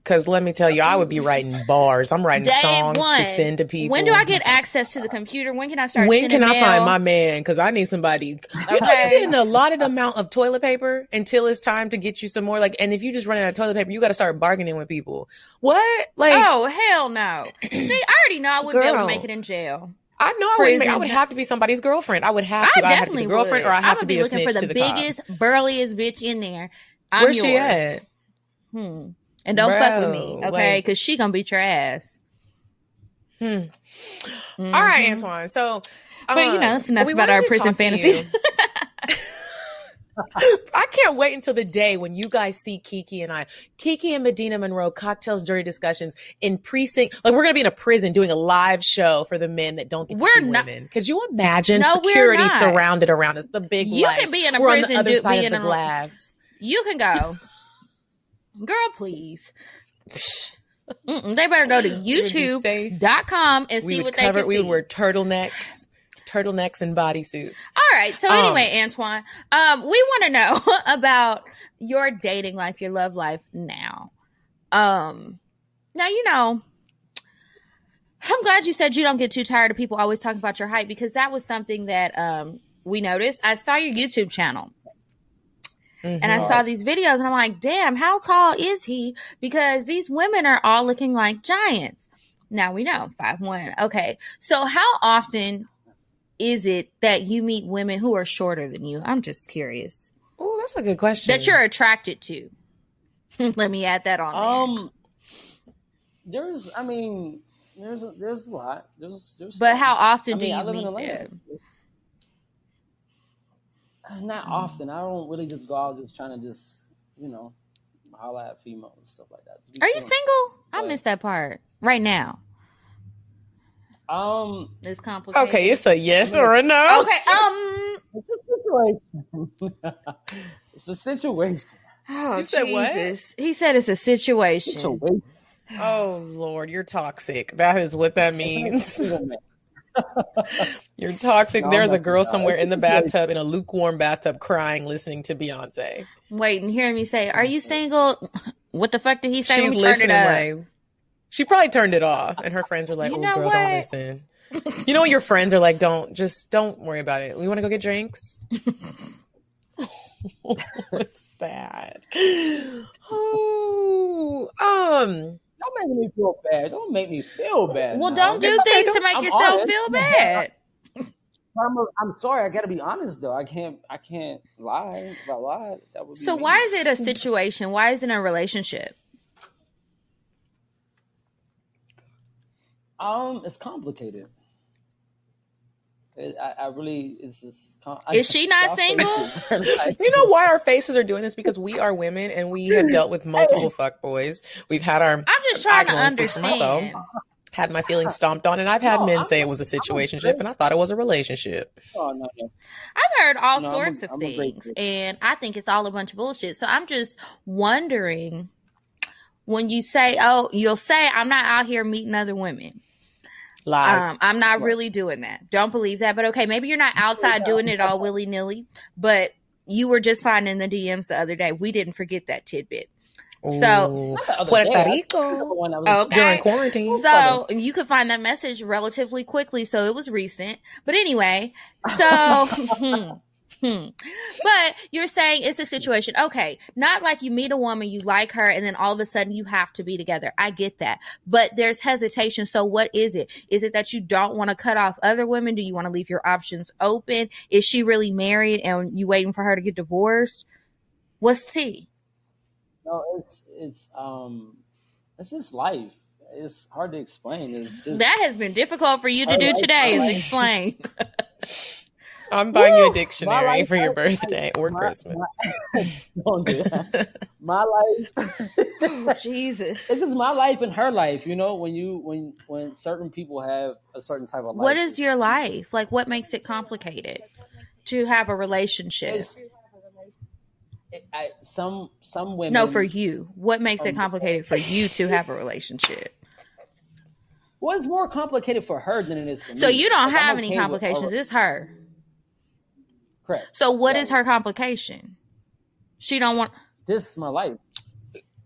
Because let me tell you, I would be writing bars. I'm writing Day songs one. to send to people. When do I get access to the computer? When can I start When can I mail? find my man? Because I need somebody. You know, you Okay. get an allotted amount of toilet paper until it's time to get you some more. Like, and if you just run out of toilet paper, you got to start bargaining with people. What? Like, Oh, hell no. (clears throat) See, I already know I wouldn't be able to make it in jail. I know I would. Make, I would have to be somebody's girlfriend. I would have to. I I have to be girlfriend, would. or I have would to be be a looking for to the the cops. biggest, burliest bitch in there. I'm Where's she at? Hmm. And don't fuck with me, okay? Because she gonna beat your ass. Hmm. All right, Antoine. So, But you know, um, that's enough we about our prison fantasies. (laughs) (laughs) I can't wait until the day when you guys see Kiki and I, Kiki and Medinah Monroe, Cocktales, dirty discussions in precinct. Like we're gonna be in a prison doing a live show for the men that don't get We're see not- women. Could you imagine No, security surrounded around us? The big You can be in a we're on prison the other do- side of the in a- glass. You can go, (laughs) girl. Please. Mm-mm, they better go to. (laughs) YouTube.com and see what cover. they can we see. would wear turtlenecks, turtlenecks and bodysuits. All right. So Um, anyway, Antoine, um, we want to know (laughs) about your dating life, your love life now. Um, now you know. I'm glad you said you don't get too tired of people always talking about your height because that was something that um we noticed. I saw your YouTube channel and I saw these videos and I'm like, damn, how tall is he? Because these women are all looking like giants. Now we know five one. Okay, so how often is it that you meet women who are shorter than you? I'm just curious. Oh, that's a good question. That you're attracted to. (laughs) Let me add that on there. Um, there's, I mean, there's a, there's a lot. There's, there's. But some. how often I do mean, I you live in meet Atlanta. them? Not often. I don't really just go out just trying to just, you know, holla at females and stuff like that. Just be Are you chilling. single? I But- missed that part. Right now. Um, It's complicated. Okay, it's a yes or a no. Okay, um it's a situation. (laughs) it's a situation. Oh, You said what? Jesus. He said it's a situation. Situation. Oh Lord, you're toxic. That is what that (laughs) means. You're toxic. No, There's a girl messing somewhere in the bathtub, in a lukewarm bathtub, crying, listening to Beyonce. Wait and hearing me say, Are you single? What the fuck did he say? She's Let turn it listening like she probably turned it off, and her friends were like, You "Oh, girl, what? don't listen." You know, your friends are like, "Don't just don't worry about it. We want to go get drinks." (laughs) (laughs) it's bad. (gasps) Oh, um, Don't make me feel bad. Don't make me feel bad. Well, now. don't do things to make I'm yourself honest. feel (laughs) bad. I'm, I'm sorry. I gotta be honest though. I can't. I can't lie. If I lied, that would be. So me. why is it a situation? Why is it a relationship? Um, it's complicated. It, I, I really, it's just. Com- Is she not single? like- (laughs) you know why our faces are doing this? Because we are women and we have dealt with multiple fuck boys. We've had our I'm just trying to I can only speak for myself. understand. had my feelings stomped on, and I've had No, men I'm say it was a situationship, and I thought it was a relationship. Oh, no, no. I've heard all No, I'm a- sorts of I'm things, and I think it's all a bunch of bullshit. So I'm just wondering when you say, "Oh, you'll say I'm not out here meeting other women." Lies. Um, I'm not really doing that. Don't believe that. But okay, maybe you're not outside doing it all willy nilly, but you were just signing the DMs the other day. We didn't forget that tidbit. so- Ooh. Not Puerto day. Rico. the one that Okay. during quarantine. So you could find that message relatively quickly. So it was recent. But anyway, so. (laughs) (laughs) hmm. But you're saying it's a situation. Okay. Not like you meet a woman, you like her, and then all of a sudden you have to be together. I get that. But there's hesitation. So what is it? Is it that you don't want to cut off other women? Do you want to leave your options open? Is she really married and you waiting for her to get divorced? What's T? No, it's it's um, it's just life. It's hard to explain. It's just That has been difficult for you to do like- today is explain. (laughs) I'm buying you a dictionary life- for your my- birthday or my- Christmas. (laughs) don't do that. (laughs) My life. Oh, Jesus. This is my life and her life. You know, when you when when certain people have a certain type of life. What is your life? Like, what makes it complicated to have a relationship? it's- I, some some women. No, for you. What makes it Um, complicated for you to have a relationship? Well, it's more complicated for her than it is for me. So you don't Like, I'm have any okay with all complications. of- It's her. Correct. So what is Yeah. her complication? She don't want. This is my life.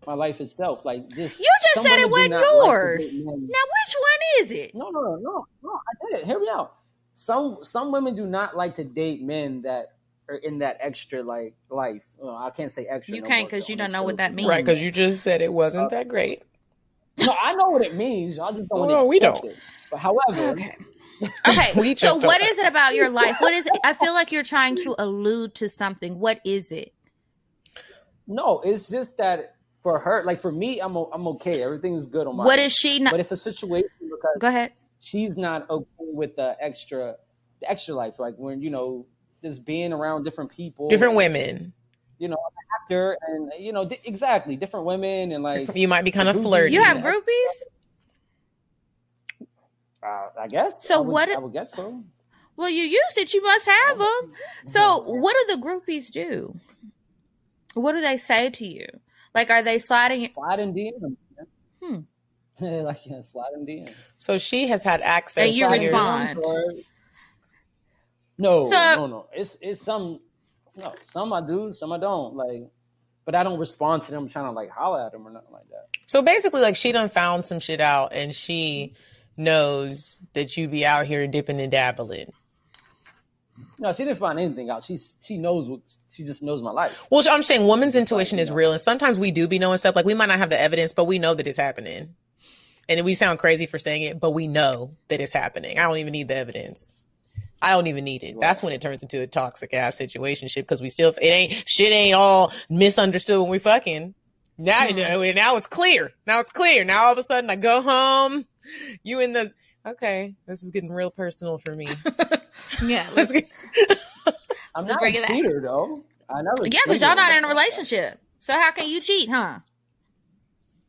My life itself, like this. You just said it wasn't not like yours. Now, which one is it? No, no, no, no, no. I did it. Hear me out. Some some women do not like to date men that are in that extra like life. Well, I can't say extra. You no can't because you don't know what that means. Right, because you just said it wasn't uh, that great. No, I know what it means. I just don't want No, to we don't. it. But however, Okay. Okay. (laughs) We so just don't what know. is it about your life? What is it? I feel like you're trying to allude to something. What is it? no, it's just that for her, like for me, I'm o- I'm okay. Everything's good on my. What end. is she not? But it's a situation because Go ahead. she's not okay with the extra, the extra life, like when you know just being around different people, Different women. you know, an actor, and you know, di- exactly different women, and like You might be kind of flirty. You have groupies? Uh, I guess. So I would, what- I would guess so. Well, you used it. You must have them. So, what do the groupies do? What do they say to you? Like, are they sliding? Sliding in DMs. Hmm. (laughs) like yeah, slide in DMs. So she has had access And you to respond. Or- No, So- no, no. It's it's some no, some I do, some I don't. Like, but I don't respond to them trying to like holler at them or nothing like that. So basically, like she done found some shit out, and she knows that you be out here dipping and dabbling. No, she didn't find anything out. She she knows what she just knows my life. Well, I'm saying woman's intuition you is know. real, and sometimes we do be knowing stuff. Like we might not have the evidence, but we know that it's happening, and we sound crazy for saying it, but we know that it's happening. I don't even need the evidence. I don't even need it. That's when it turns into a toxic ass situation ship because we still it ain't shit ain't all misunderstood when we fucking. Now you know, now it's clear. Now it's clear. Now all of a sudden I go home. (laughs) You in this? Okay, this is getting real personal for me. (laughs) Yeah, Let's get- (laughs) I'm So not bring a it back. cheater though. I never. yeah, because y'all not in a relationship. So how can you cheat, huh?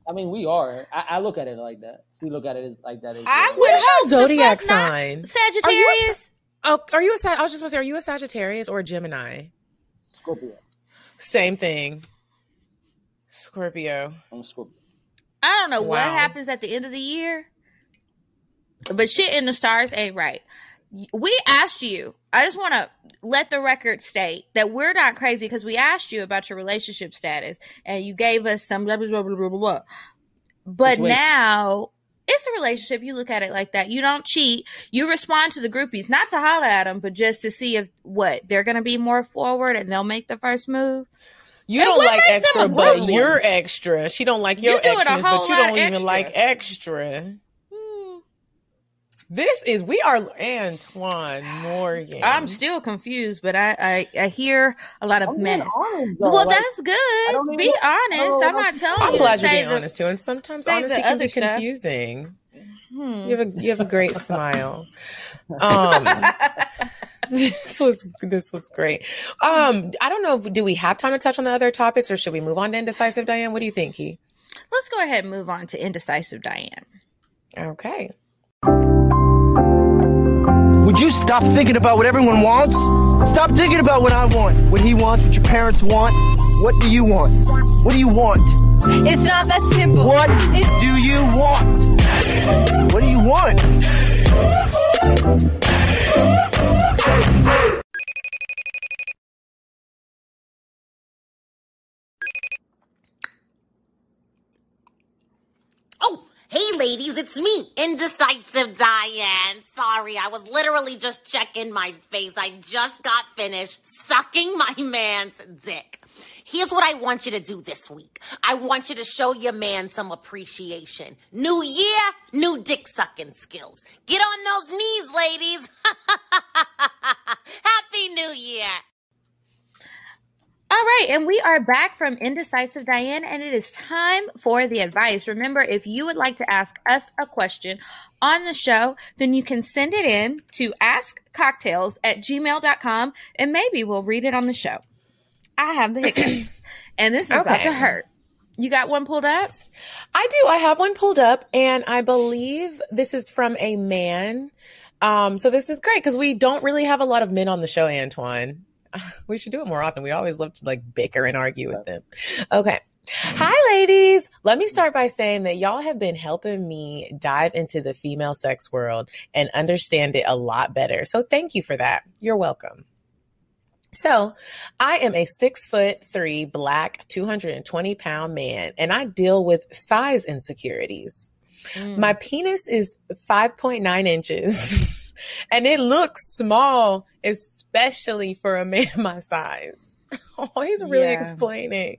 I mean, we are. I, I look at it like that. We look at it as like that. As I well. would What's your zodiac fuck not. sign? Are you a Sagittarius. Oh, are you a Sag? I was just going to say, are you a Sagittarius or a Gemini? Scorpio. Same thing. Scorpio. I'm Scorpio. I don't know what happens at the end of the year, but shit in the stars ain't right. We asked you. I just want to let the record state that we're not crazy because we asked you about your relationship status and you gave us some blah blah blah blah blah blah. But Situation. now it's a relationship. You look at it like that. You don't cheat. You respond to the groupies, not to holler at them, but just to see if what they're going to be more forward and they'll make the first move. You And don't like extra, but you're extra. She don't like your You're doing a extras, but you don't even extra. like extra. This is we are Antoine Morgan. I'm still confused, but I, I, I hear a lot of I'm being mess. honest. Well, Like, that's good. Be even- honest. I'm not telling I'm you glad to you're being the- honest too, and sometimes honesty can be stuff. confusing. Hmm. You have a you have a great smile. Um, (laughs) this was this was great. Um, I don't know. if Do we have time to touch on the other topics, or should we move on to indecisive? Diane, what do you think? Key? Let's go ahead and move on to indecisive Diane. Okay. Would you stop thinking about what everyone wants? Stop thinking about what I want, what he wants, what your parents want. What do you want? What do you want? It's not that simple. What do you want? What do you want? Oh, hey ladies, it's me, Indecisive Diane. Sorry, I was literally just checking my face. I just got finished sucking my (laughs) man's dick. Here's what I want you to do this week. I want you to show your man some appreciation. New year, new dick sucking skills. Get on those knees, ladies. (laughs) Happy New Year. All right, and we are back from Indecisive Diane, and it is time for the advice. Remember, if you would like to ask us a question on the show, then you can send it in to askcocktails at gmail.com, and maybe we'll read it on the show. I have the hiccups, (clears throat) and this is about Okay. to hurt. You got one pulled up? I do. I have one pulled up, and I believe this is from a man. Um, so this is great because we don't really have a lot of men on the show, Antoine. (laughs) We should do it more often. We always love to like bicker and argue with them. Okay. Hi, ladies. Let me start by saying that y'all have been helping me dive into the female sex world and understand it a lot better. So thank you for that. You're welcome. So, I am a six foot three, black, 220 pound man, and I deal with size insecurities. Hmm. My penis is 5.9 inches, (laughs) and it looks small, especially for a man (laughs) my size. (laughs) Oh, he's really Yeah. explaining.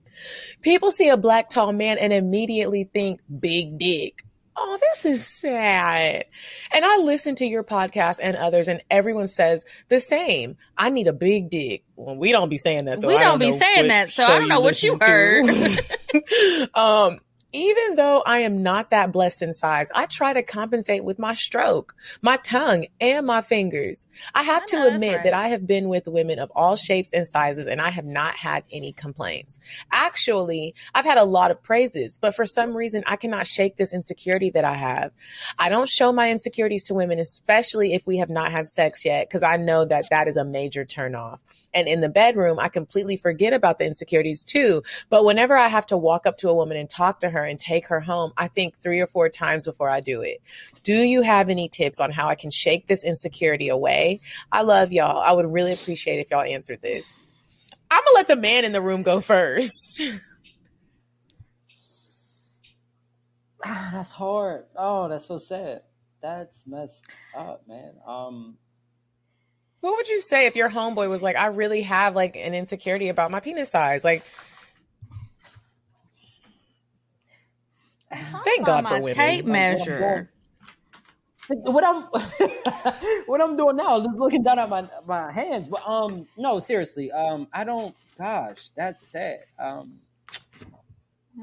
People see a black tall man and immediately think big dick. Oh, this is sad. And I listen to your podcast and others, and everyone says the same. I need a big dick. Well, we don't be saying that. So We I don't be saying that, so I don't know what you heard. (laughs) um, even though I am not that blessed in size, I try to compensate with my stroke, my tongue, and my fingers. I have I to know, that's admit right. that I have been with women of all shapes and sizes, and I have not had any complaints. Actually, I've had a lot of praises, but for some reason, I cannot shake this insecurity that I have. I don't show my insecurities to women, especially if we have not had sex yet, because I know that that is a major turnoff. And in the bedroom, I completely forget about the insecurities too. But whenever I have to walk up to a woman and talk to her and take her home, I think three or four times before I do it. Do you have any tips on how I can shake this insecurity away? I love y'all. I would really appreciate if y'all answered this. I'm gonna let the man in the room go (laughs) first. (sighs) That's hard. Oh, that's so sad. That's messed up, man. Um, what would you say if your homeboy was like, I really have like an insecurity about my penis size? Like, thank God my for women. tape Like, what I'm measure. what I'm what I'm doing now, just looking down at my my hands. But um, no, seriously. Um, I don't. Gosh, that's sad. Um,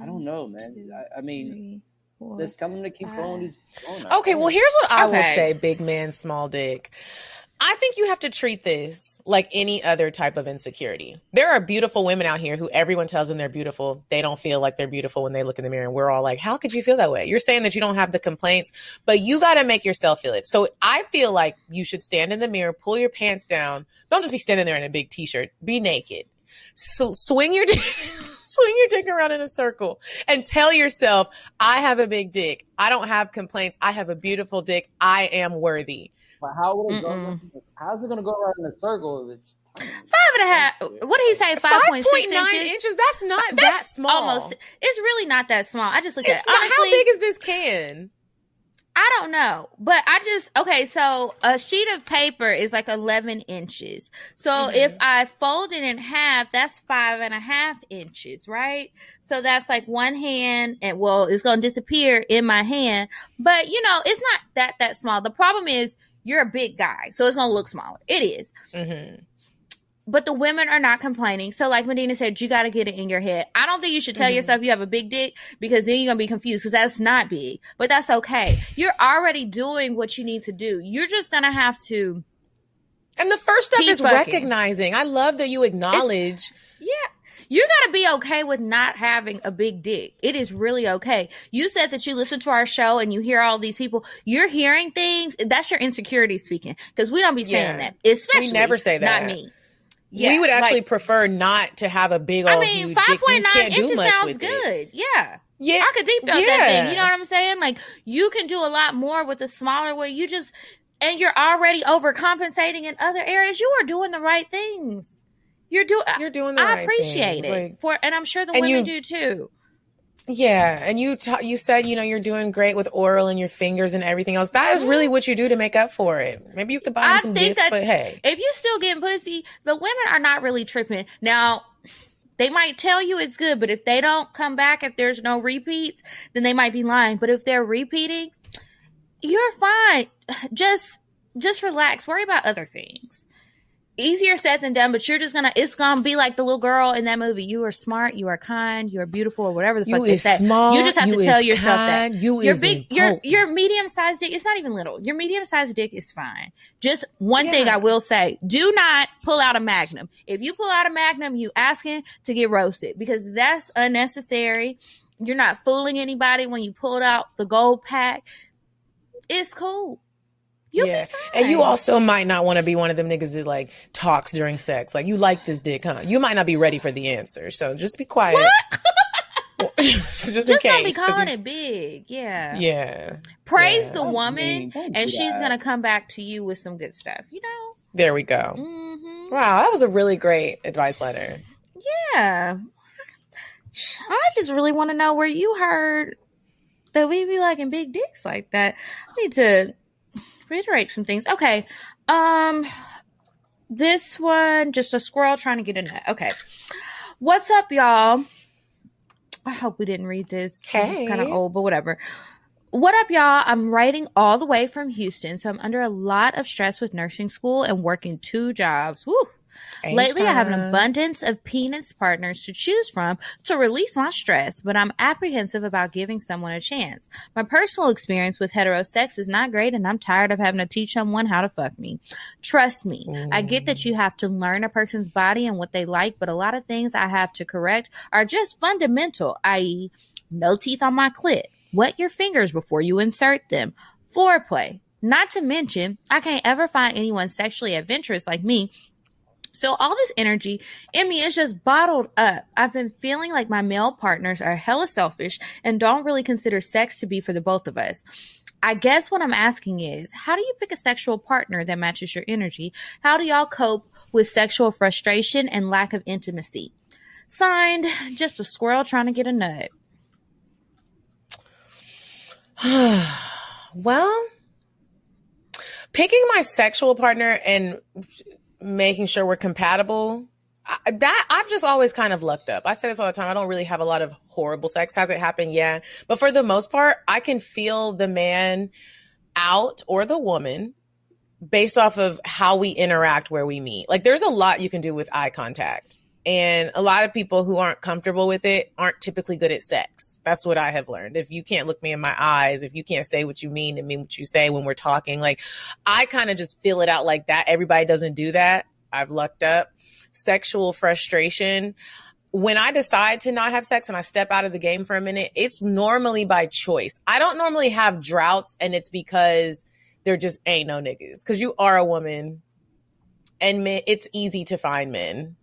I don't know, man. I, I mean, just tell them to keep going. These going. Okay, well, here's what I will Okay. say, big man, small dick. I think you have to treat this like any other type of insecurity. There are beautiful women out here who everyone tells them they're beautiful. They don't feel like they're beautiful when they look in the mirror. And we're all like, how could you feel that way? You're saying that you don't have the complaints, but you got to make yourself feel it. So I feel like you should stand in the mirror, pull your pants down. Don't just be standing there in a big t shirt, be naked. So swing your (laughs) swing your dick around in a circle and tell yourself, I have a big dick. I don't have complaints. I have a beautiful dick. I am worthy. But how would it go? How's it gonna go around in a circle if it's? Five and a half. What did he say? Five point six inches. inches. That's not that small. Almost. It's really not that small. I just look It's at it. not, Honestly, how big is this can? I don't know, but I just okay. So a sheet of paper is like eleven inches. So Mm-hmm. if I fold it in half, that's five and a half inches, right? So that's like one hand, and well, it's gonna disappear in my hand. But you know, it's not that that small. The problem is you're a big guy, so it's gonna look smaller. It is. Mm-hmm. But the women are not complaining. So, like Medinah said, you got to get it in your head. I don't think you should tell Mhm. yourself you have a big dick because then you're going to be confused because that's not big. But that's okay. You're already doing what you need to do. You're just going to have to. And the first step is fucking. recognizing. I love that you acknowledge. Yeah. You got to be okay with not having a big dick. It is really okay. You said that you listen to our show and you hear all these people. You're hearing things. That's your insecurity speaking because we don't be saying Yeah. that. Especially We never say that. Not me. Yeah, we would actually like- prefer not to have a big old I mean, five point nine inches sounds with it. good. Yeah. Yeah, I could deep felt that thing. You know what I'm saying? Like you can do a lot more with a smaller way. You just and you're already overcompensating in other areas. You are doing the right things. You're doing. You're doing the I right appreciate things. it Like- for, and I'm sure the women you- do too. Yeah, and you ta- you said you know you're doing great with oral and your fingers and everything else. That is really mm-hmm. what you do to make up for it. Maybe you could buy some gifts, that but hey, if you're still getting pussy, the women are not really tripping. Now, they might tell you it's good, but if they don't come back, if there's no repeats, then they might be lying. But if they're repeating, you're fine. (sighs) Just just relax. Worry about other things. Easier said than done, but you're just gonna it's gonna be like the little girl in that movie. You are smart, you are kind, you are beautiful, or whatever the fuck you they small. you just have to you tell yourself kind, that. you Your big your your medium sized dick, it's not even little. Your medium sized dick is fine. Just one thing I will say, do not pull out a magnum. If you pull out a magnum, you asking to get roasted because that's unnecessary. You're not fooling anybody when you pulled out the gold pack. It's cool. You'll yeah, be fine. and you also might not want to be one of them niggas that like talks during sex. Like you like this dick, huh? You might not be ready for the answer, so just be quiet. (laughs) just, in just case, don't be 'cause calling it big. Yeah. Yeah, Praise Yeah. the Don't woman, mean- don't and she's gonna come back to you with some good stuff. You know. there we go. hmm Wow, that was a really great advice letter. Yeah. I just really want to know where you heard that we be liking big dicks like that. I need to reiterate some things. Okay. Um this one just a squirrel trying to get a nut. Okay. What's up, y'all? I hope we didn't read this. This is kind of old, but whatever. What up, y'all? I'm writing all the way from Houston, so I'm under a lot of stress with nursing school and working two jobs. Woo! Lately, I have an abundance of penis partners to choose from to release my stress, but I'm apprehensive about giving someone a chance. My personal experience with heterosex is not great, and I'm tired of having to teach someone how to fuck me. Trust me, I get that you have to learn a person's body and what they like, but a lot of things I have to correct are just fundamental, i.e., no teeth on my clit, wet your fingers before you insert them, foreplay. Not to mention, I can't ever find anyone sexually adventurous like me so all this energy in me is just bottled up. I've been feeling like my male partners are hella selfish and don't really consider sex to be for the both of us. I guess what I'm asking is, how do you pick a sexual partner that matches your energy? How do y'all cope with sexual frustration and lack of intimacy? Signed, just a squirrel trying to get a nut. (sighs) Well, picking my sexual partner and making sure we're compatible. I, that I've just always kind of lucked up. I say this all the time. I don't really have a lot of horrible sex. Has it happened? yet? But for the most part, I can feel the man out or the woman based off of how we interact where we meet. Like there's a lot you can do with eye contact. And a lot of people who aren't comfortable with it aren't typically good at sex. That's what I have learned. If you can't look me in my eyes, if you can't say what you mean and mean what you say when we're talking, like I kind of just feel it out like that. Everybody doesn't do that. I've lucked up. Sexual frustration. When I decide to not have sex and I step out of the game for a minute, it's normally by choice. I don't normally have droughts and it's because there just ain't no niggas. Cause you are a woman and men, it's easy to find men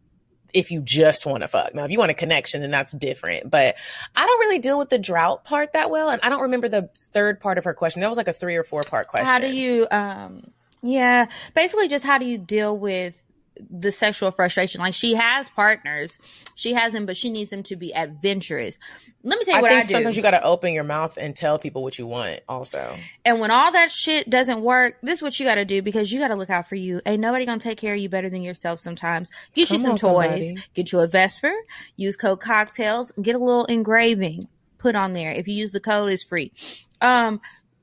if you just want to fuck. Now, if you want a connection, then that's different. But I don't really deal with the drought part that well. And I don't remember the third part of her question. That was like a three or four part question. How do you, um, yeah, basically just how do you deal with the sexual frustration? Like she has partners, she has them, but she needs them to be adventurous. Let me tell you I what think I do. sometimes you got to open your mouth and tell people what you want also. And when all that shit doesn't work, this is what you got to do because you got to look out for you. Ain't nobody gonna take care of you better than yourself sometimes. Get you some on, toys. somebody. Get you a Vesper. Use code cocktails. Get a little engraving put on there. If you use the code, it's free. Um,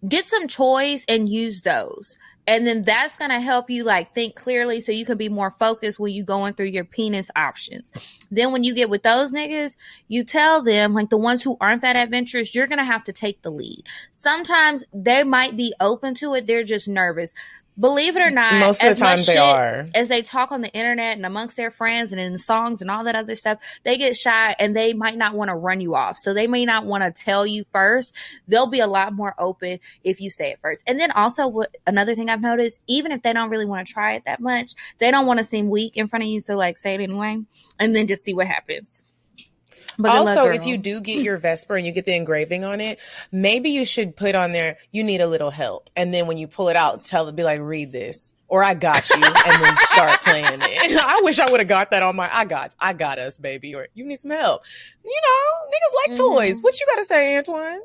get some toys and use those. And then that's going to help you like think clearly so you can be more focused when you're going through your penis options. Then when you get with those niggas, you tell them like the ones who aren't that adventurous, you're going to have to take the lead. Sometimes they might be open to it. They're just nervous. Believe it or not, Most of the time they are. As they talk on the internet and amongst their friends and in songs and all that other stuff, they get shy and they might not want to run you off. So they may not want to tell you first. They'll be a lot more open if you say it first. And then also what another thing I've noticed, even if they don't really want to try it that much, they don't want to seem weak in front of you. So like say it anyway and then just see what happens. But good luck, also, if you do get your (laughs) Vesper and you get the engraving on it, maybe you should put on there, you need a little help. And then when you pull it out, tell it, be like, read this. Or I got you, and then start (laughs) playing it. (laughs) I wish I would have got that on my. I got, I got us, baby. Or you need some help. You know, niggas like mm-hmm. toys. What you got to say, Antoine?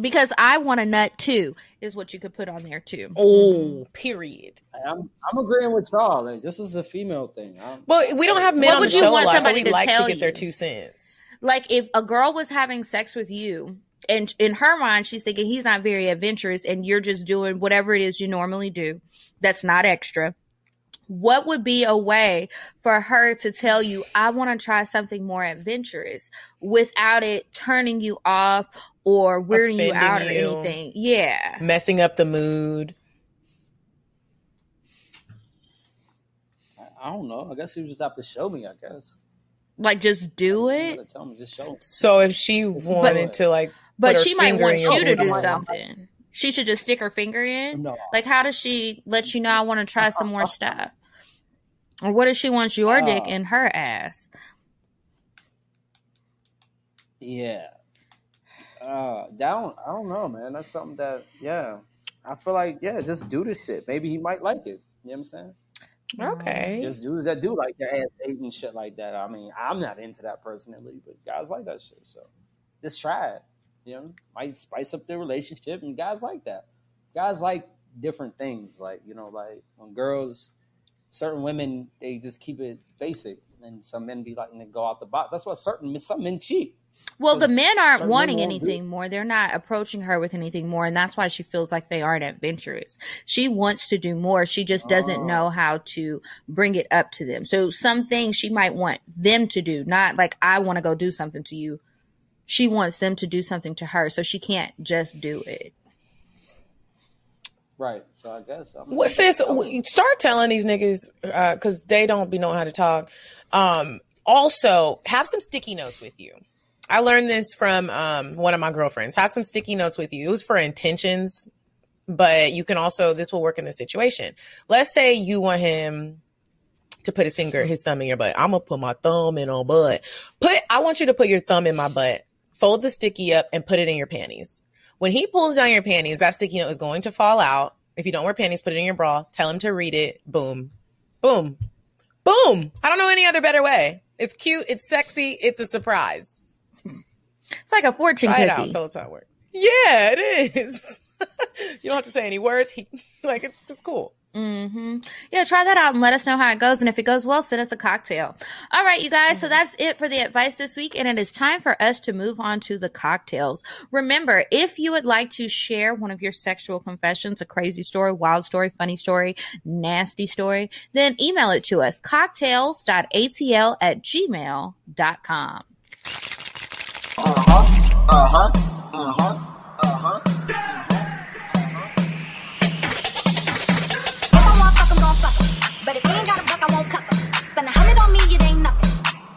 because I want a nut too is what you could put on there too. Oh, mm-hmm. period. I'm I'm agreeing with y'all. Like this is a female thing. I'm, But we don't have men What on would the you show a want lot, so somebody we to like to tell get their two cents. Like if a girl was having sex with you and in her mind she's thinking he's not very adventurous and you're just doing whatever it is you normally do that's not extra what would be a way for her to tell you i want to try something more adventurous without it turning you off or weirding you out or you. anything yeah Messing up the mood. I, I don't know. I guess you just have to show me. I guess. Like just do it tell me. Just show me. So if she wanted to like, but put her she might want you to do something she should just stick her finger in No. Like, how does she let you know I want to try some more stuff? Or what if she wants your dick Uh, in her ass? Yeah. Uh, down. I don't know, man. That's something that, yeah. I feel like, yeah, just do this shit. Maybe he might like it. You know what I'm saying? Um, okay. Just dudes that do like their ass ate and shit like that. I mean, I'm not into that personally, but guys like that shit. So just try it. You know, might spice up their relationship, and guys like that. Guys like different things. Like you know, like when girls, certain women, they just keep it basic, and some men be like, they go out the box. That's why certain some men cheat. Well, the men aren't wanting men won't do- anything more. They're not approaching her with anything more, and that's why she feels like they aren't adventurous. She wants to do more. She just doesn't Oh. know how to bring it up to them. So some things she might want them to do, not like I want to go do something to you. She wants them to do something to her, so she can't just do it. Right. So I guess I'm What, sis, w- start telling these niggas because they don't be knowing how to talk. Um, also, have some sticky notes with you. I learned this from um, one of my girlfriends. Have some sticky notes with you. It was for intentions, but you can also this will work in this situation. Let's say you want him to put his finger, his thumb in your butt. I'm gonna put my thumb in on butt. Put. I want you to put your thumb in my butt. Fold the sticky up and put it in your panties. When he pulls down your panties, that sticky note is going to fall out. If you don't wear panties, put it in your bra. Tell him to read it. Boom, boom, boom. I don't know any other better way. It's cute. It's sexy. It's a surprise. It's like a fortune Try it cookie. out. Tell us how it works. Yeah, it is. (laughs) you don't have to say any words. He, (laughs) like it's just cool. hmm Yeah, try that out and let us know how it goes. And if it goes well, send us a cocktail. All right, you guys. So that's it for the advice this week. And it is time for us to move on to the Cocktales. Remember, if you would like to share one of your sexual confessions, a crazy story, wild story, funny story, nasty story, then email it to us cocktails.atl at gmail.com. Uh-huh. Uh-huh. Uh-huh. If I want fuck 'em, gon' fuck 'em. But if they ain't got a buck, I won't cuff 'em. Spend a hundred on me, it ain't nothing.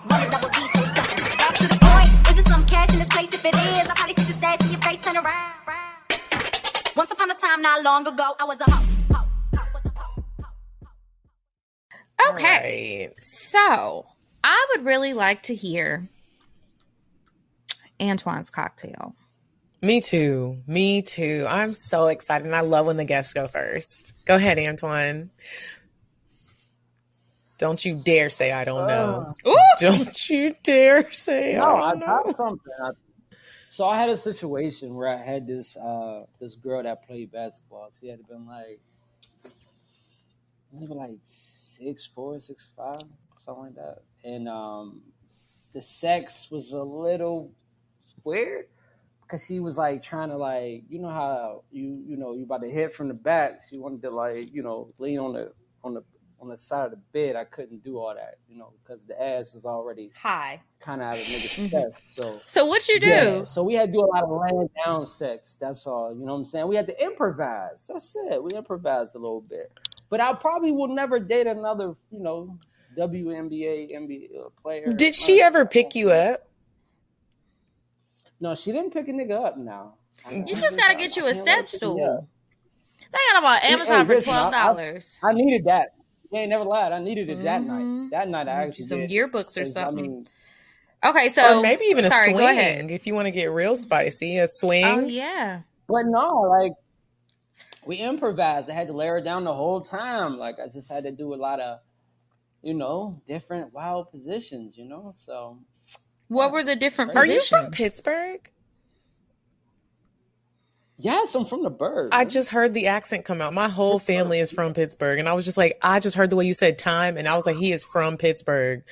Run a double D, so stuffin'. Back to the point. Is it some cash in this place? If it is, I probably see the stats in your face, turn around. Once upon a time, not long ago, I was a hoe. Okay. So I would really like to hear Antoine's cocktail. Me too. Me too. I'm so excited. And I love when the guests go first. Go ahead, Antoine. Don't you dare say I don't know. Don't you dare say No, I I don't know. got something. I, so I had a situation where I had this uh this girl that played basketball. She had been like maybe like six four, six five, something like that. And um the sex was a little weird because she was like trying to like you know how you you know you about to hit from the back. She wanted to like you know lean on the on the on the side of the bed. I couldn't do all that, you know, because the ass was already High. kind of out of nigga's Mhm. chest. So So what you do? yeah, so we had to do a lot of laying down sex. That's all. You know what I'm saying? We had to improvise. That's it. We improvised a little bit. But I probably will never date another, you know, WNBA NBA player. Did she ever pick you up? No, she didn't pick a nigga up. Now You just gotta get you a I can't let her step pick me up. stool. They got them on Hey, Amazon for listen, I- twelve dollars. I, I needed that. You ain't never lied. I needed it that night. Mm-hmm. That night I Get you actually some did. yearbooks or 'Cause, I something. mean, Okay, so or maybe even a swing Go ahead. if you want to get real spicy. A swing. Oh yeah. But no, like we improvised. I had to lay her down the whole time. Like I just had to do a lot of, you know, different wild positions. You know, so What were the different Are you from? Pittsburgh? yes, I'm from the bird. I just heard the accent come out. My whole family is from Pittsburgh. And I was just like, I just heard the way you said time. And I was like, he is from Pittsburgh.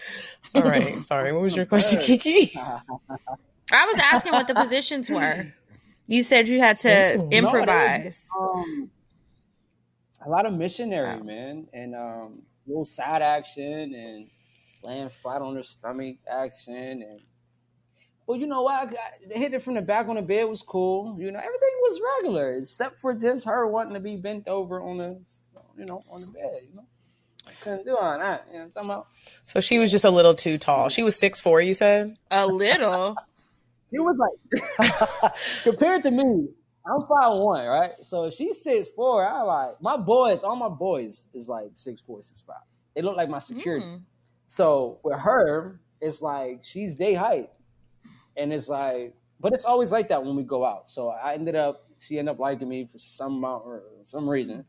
All right. (laughs) Sorry. What was your question, Kiki? I was asking what the positions were. You said you had to Ooh. No, they improvise. were, um, a lot of missionary man and um, little side action and laying flat on her stomach action and. Well, you know what? I got, they hit it from the back on the bed was cool. You know, everything was regular except for just her wanting to be bent over on the, you know, on the bed. You know, I couldn't do all that. You know what I'm talking about? So she was just a little too tall. She was six four. you said? A little. (laughs) It was like (laughs) compared to me, I'm five one, right? So if she's six four, I like my boys, all my boys is like six four, six five. They look like my security. Mm. So with her, it's like she's day height. And it's like, but it's always like that when we go out. So I ended up, she ended up liking me for some amount or some reason.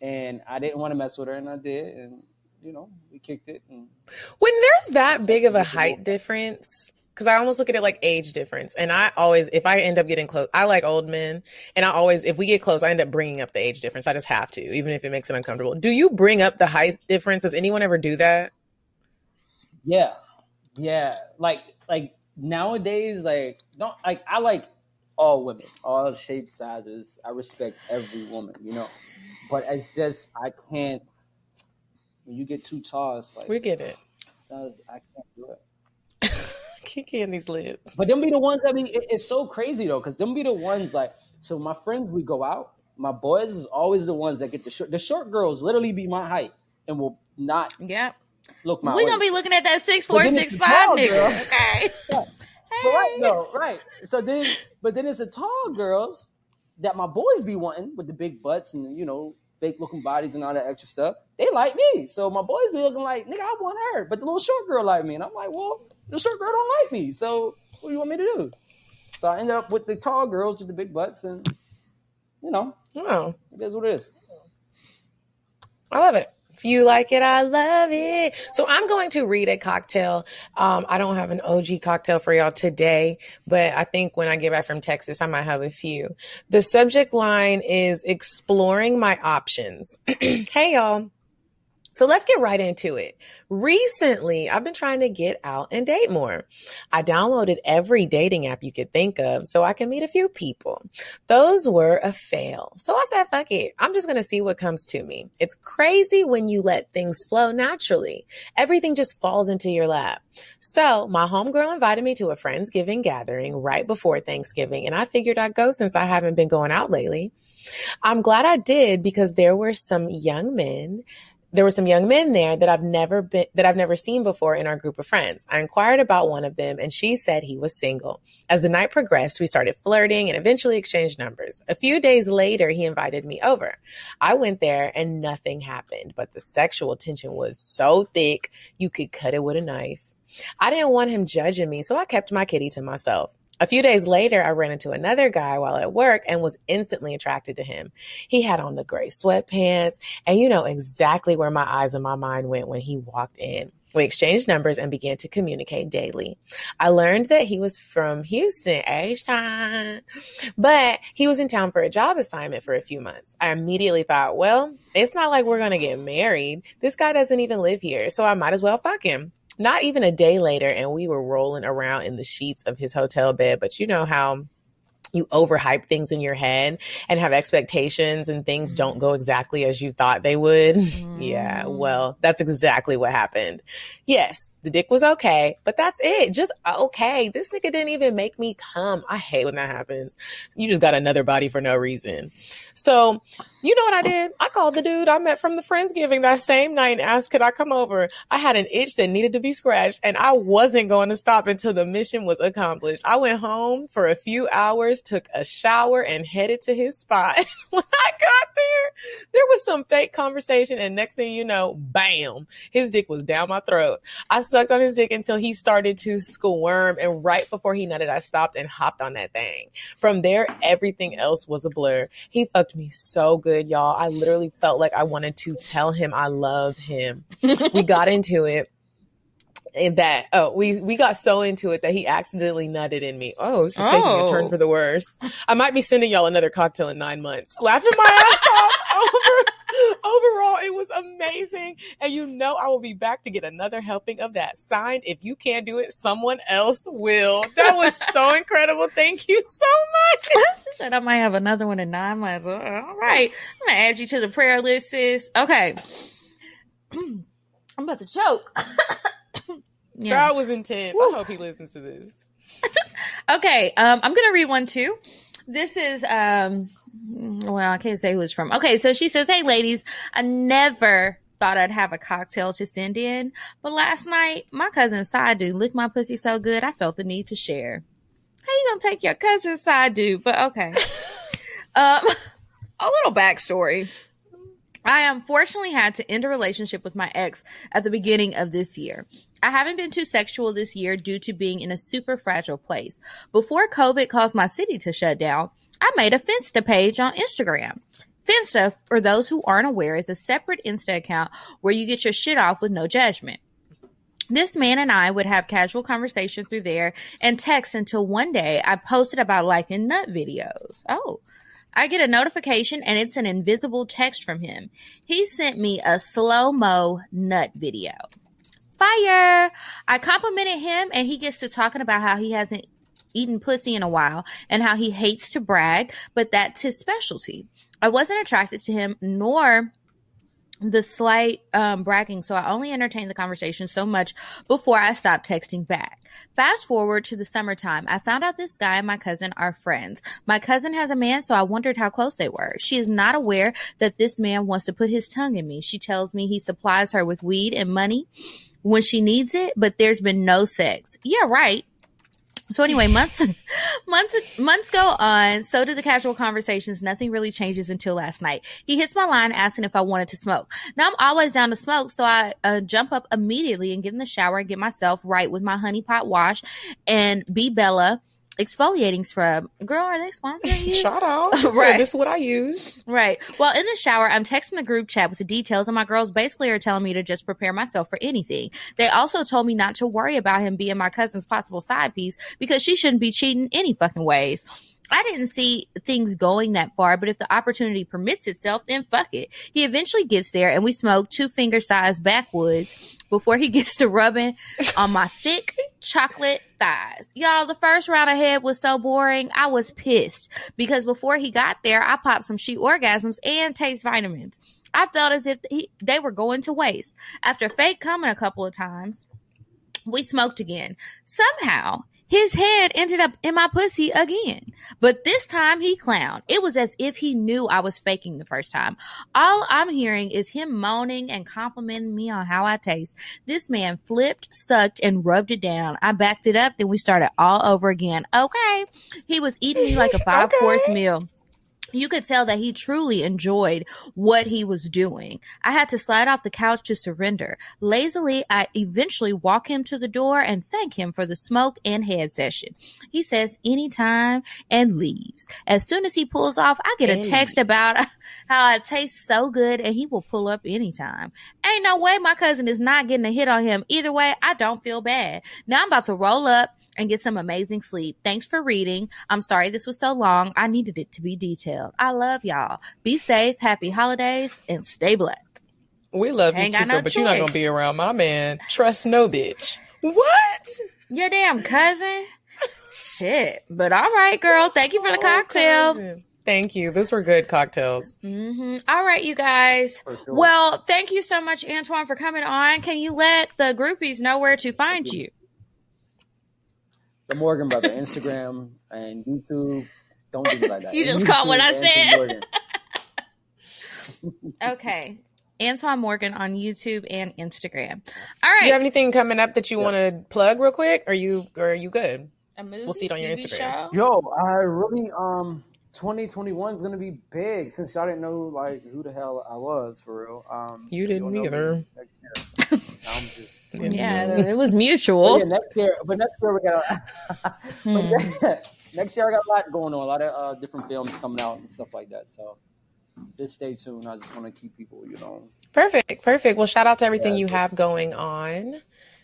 And I didn't want to mess with her, and I did. And, you know, we kicked it. When there's that big of a height difference, because I almost look at it like age difference. And I always, if I end up getting close, I like old men. And I always, if we get close, I end up bringing up the age difference. I just have to, even if it makes it uncomfortable. Do you bring up the height difference? Does anyone ever do that? Yeah, yeah. Like like nowadays, like don't like I like all women, all shapes, sizes. I respect every woman, you know. But it's just I can't. When you get too tall, it's like We get it. I can't do it. (laughs) Kiki and these lips. But them be the ones that be. It, it's so crazy though, because them be the ones like. So my friends, we go out. My boys is always the ones that get the short. The short girls literally be my height and will not Yep. Look my we way. gonna be looking at that six But four, then it's six the five tall nigga. girl. Okay. (laughs) But right, no, right. So then, but then it's the tall girls that my boys be wanting with the big butts and you know fake looking bodies and all that extra stuff. They like me, so my boys be looking like nigga, I want her, but the little short girl like me, and I'm like, well, the short girl don't like me, so what do you want me to do? So I ended up with the tall girls with the big butts, and you know, Oh, it is what it is. I love it. If you like it, I love it. So I'm going to read a cocktale. Um, I don't have an OG cocktale for y'all today, but I think when I get back from Texas, I might have a few. The subject line is exploring my options. (clears throat) hey, y'all. So let's get right into it. Recently, I've been trying to get out and date more. I downloaded every dating app you could think of so I can meet a few people. Those were a fail. So I said, fuck it. I'm just going to see what comes to me. It's crazy when you let things flow naturally. Everything just falls into your lap. So my homegirl invited me to a Friendsgiving gathering right before Thanksgiving, and I figured I'd go since I haven't been going out lately. I'm glad I did because there were some young men there were some young men there that I've never been that I've never seen before in our group of friends. I inquired about one of them and she said he was single. As the night progressed, we started flirting and eventually exchanged numbers. A few days later, he invited me over. I went there and nothing happened, but the sexual tension was so thick, you could cut it with a knife. I didn't want him judging me, so I kept my kitty to myself. A few days later, I ran into another guy while at work and was instantly attracted to him. He had on the gray sweatpants, and you know exactly where my eyes and my mind went when he walked in. We exchanged numbers and began to communicate daily. I learned that he was from Houston, H-Town, but he was in town for a job assignment for a few months. I immediately thought, well, it's not like we're going to get married. This guy doesn't even live here, so I might as well fuck him. Not even a day later, and we were rolling around in the sheets of his hotel bed. But you know how you overhype things in your head and have expectations and things don't go exactly as you thought they would. (laughs) yeah, mm. well, that's exactly what happened. Yes, the dick was okay, but that's it. Just uh, okay. This nigga didn't even make me come. I hate when that happens. You just got another body for no reason. So, you know what I did? I called the dude I met from the Friendsgiving that same night and asked, could I come over? I had an itch that needed to be scratched and I wasn't going to stop until the mission was accomplished. I went home for a few hours, took a shower and headed to his spot. (laughs) when I got there, there was some fake conversation and next thing you know, bam, his dick was down my throat. I sucked on his dick until he started to squirm and right before he nutted, I stopped and hopped on that thing. From there, everything else was a blur. He fucked me so good, y'all. I literally felt like I wanted to tell him I love him. (laughs) we got into it. And that oh we we got so into it that he accidentally nutted in me. Oh, this is taking a turn Oh. for the worse. I might be sending y'all another cocktale in nine months. Laughing my ass off. (laughs) Over, overall, it was amazing, and you know I will be back to get another helping of that. Signed, if you can't do it, someone else will. That was so (laughs) incredible. Thank you so much. (laughs) she said I might have another one in nine months. All right. I'm gonna add you to the prayer list, sis. Okay. (clears throat) I'm about to choke. (coughs) That was intense. I hope he listens to this. (laughs) Okay, um, I'm gonna read one too. This is um, well, I can't say who it's from. Okay, so she says, "Hey, ladies, I never thought I'd have a cocktale to send in, but last night my cousin side dude licked my pussy so good I felt the need to share. How you gonna take your cousin's side dude? But okay, (laughs) um, a little backstory." I unfortunately had to end a relationship with my ex at the beginning of this year. I haven't been too sexual this year due to being in a super fragile place. Before COVID caused my city to shut down, I made a Finsta page on Instagram. Finsta, for those who aren't aware, is a separate Insta account where you get your shit off with no judgment. This man and I would have casual conversation through there and text until one day I posted about liking nut videos. Oh, I get a notification and it's an invisible text from him. He sent me a slow mo nut video. fire. I complimented him and he gets to talking about how he hasn't eaten pussy in a while and how he hates to brag, but that's his specialty. I wasn't attracted to him nor the slight um, bragging, so I only entertained the conversation so much before I stopped texting back. Fast forward to the summertime, I found out this guy and my cousin are friends. My cousin has a man, so I wondered how close they were. She is not aware that this man wants to put his tongue in me. She tells me he supplies her with weed and money when she needs it, but there's been no sex. Yeah, right. So anyway, months (laughs) months months go on. So do the casual conversations. Nothing really changes until last night. He hits my line asking if I wanted to smoke. Now I'm always down to smoke, so I uh, jump up immediately and get in the shower and get myself right with my honey pot wash and be Bella exfoliating scrub. Girl, are they sponsoring you? Shout out. (laughs) Right. right. This is what I use. Right. Well, in the shower, I'm texting the group chat with the details, and my girls basically are telling me to just prepare myself for anything. They also told me not to worry about him being my cousin's possible side piece because she shouldn't be cheating any fucking ways. I didn't see things going that far, but if the opportunity permits itself, then fuck it. He eventually gets there and we smoke two finger sized backwoods before he gets to rubbing on my (laughs) thick chocolate thighs. Y'all, the first round ahead was so boring. I was pissed because before he got there, I popped some she orgasms and taste vitamins. I felt as if he, they were going to waste. After fake coming a couple of times, we smoked again. Somehow, his head ended up in my pussy again. But this time he clowned. It was as if he knew I was faking the first time. All I'm hearing is him moaning and complimenting me on how I taste. This man flipped, sucked, and rubbed it down. I backed it up, then we started all over again. Okay. He was eating me like a five course meal you could tell that he truly enjoyed what he was doing. I had to slide off the couch to surrender. Lazily, I eventually walk him to the door and thank him for the smoke and head session. He says anytime and leaves. As soon as he pulls off, I get a text about (laughs) how I taste so good and he will pull up anytime. Ain't no way my cousin is not getting a hit on him. Either way, I don't feel bad. Now I'm about to roll up and get some amazing sleep. Thanks for reading. I'm sorry this was so long. I needed it to be detailed. I love y'all. Be safe, happy holidays, and stay black. We love Ain't you, got Chico, no but you're not gonna be around my man. Trust no bitch. What? Your damn cousin? Shit. But all right, girl. Thank you for the cocktale. Cousin. Thank you. Those were good cocktales. hmm All right, you guys. Well, thank you so much, Antoine, for coming on. Can you let the groupies know where to find you? The Morgan Brother, Instagram and YouTube. Don't do me like that. (laughs) You just YouTube caught what I said. (laughs) Okay. Antoine Morgan on YouTube and Instagram. All right. Do you have anything coming up that you want to plug real quick? Or you or are you good? A movie, We'll see it on your Instagram. show? Yo, I really um 2021 is gonna be big since y'all didn't know like who the hell I was for real. Um, You didn't you'll know me either. next year. I'm just (laughs) Yeah, it was mutual. But yeah, next year, but next year we got. (laughs) Hmm. but (laughs) yeah, next year I got a lot going on, a lot of uh, different films coming out and stuff like that. So just stay tuned. I just want to keep people, you know, Perfect. Perfect. Well, shout out to everything Yeah, you cool. have going on.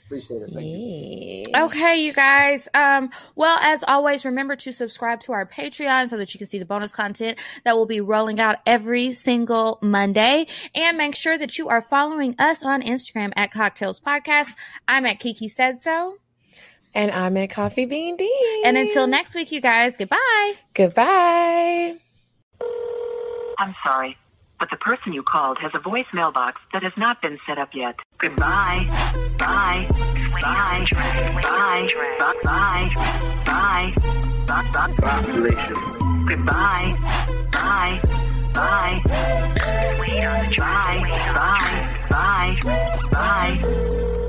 Appreciate it. Thank you. Okay, you guys. Um, well, as always, remember to subscribe to our Patreon so that you can see the bonus content that will be rolling out every single Monday. And make sure that you are following us on Instagram at Cocktales Podcast. I'm at Kiki Said So. And I'm at Coffee Bean Dean. And until next week, you guys, goodbye. Goodbye. I'm sorry, but the person you called has a voice mailbox that has not been set up yet. Goodbye. Bye. Bye. Bye. Bye. Bye. Bye. Bye. Population. Goodbye. Bye. Bye. Bye. Bye. Bye. Bye.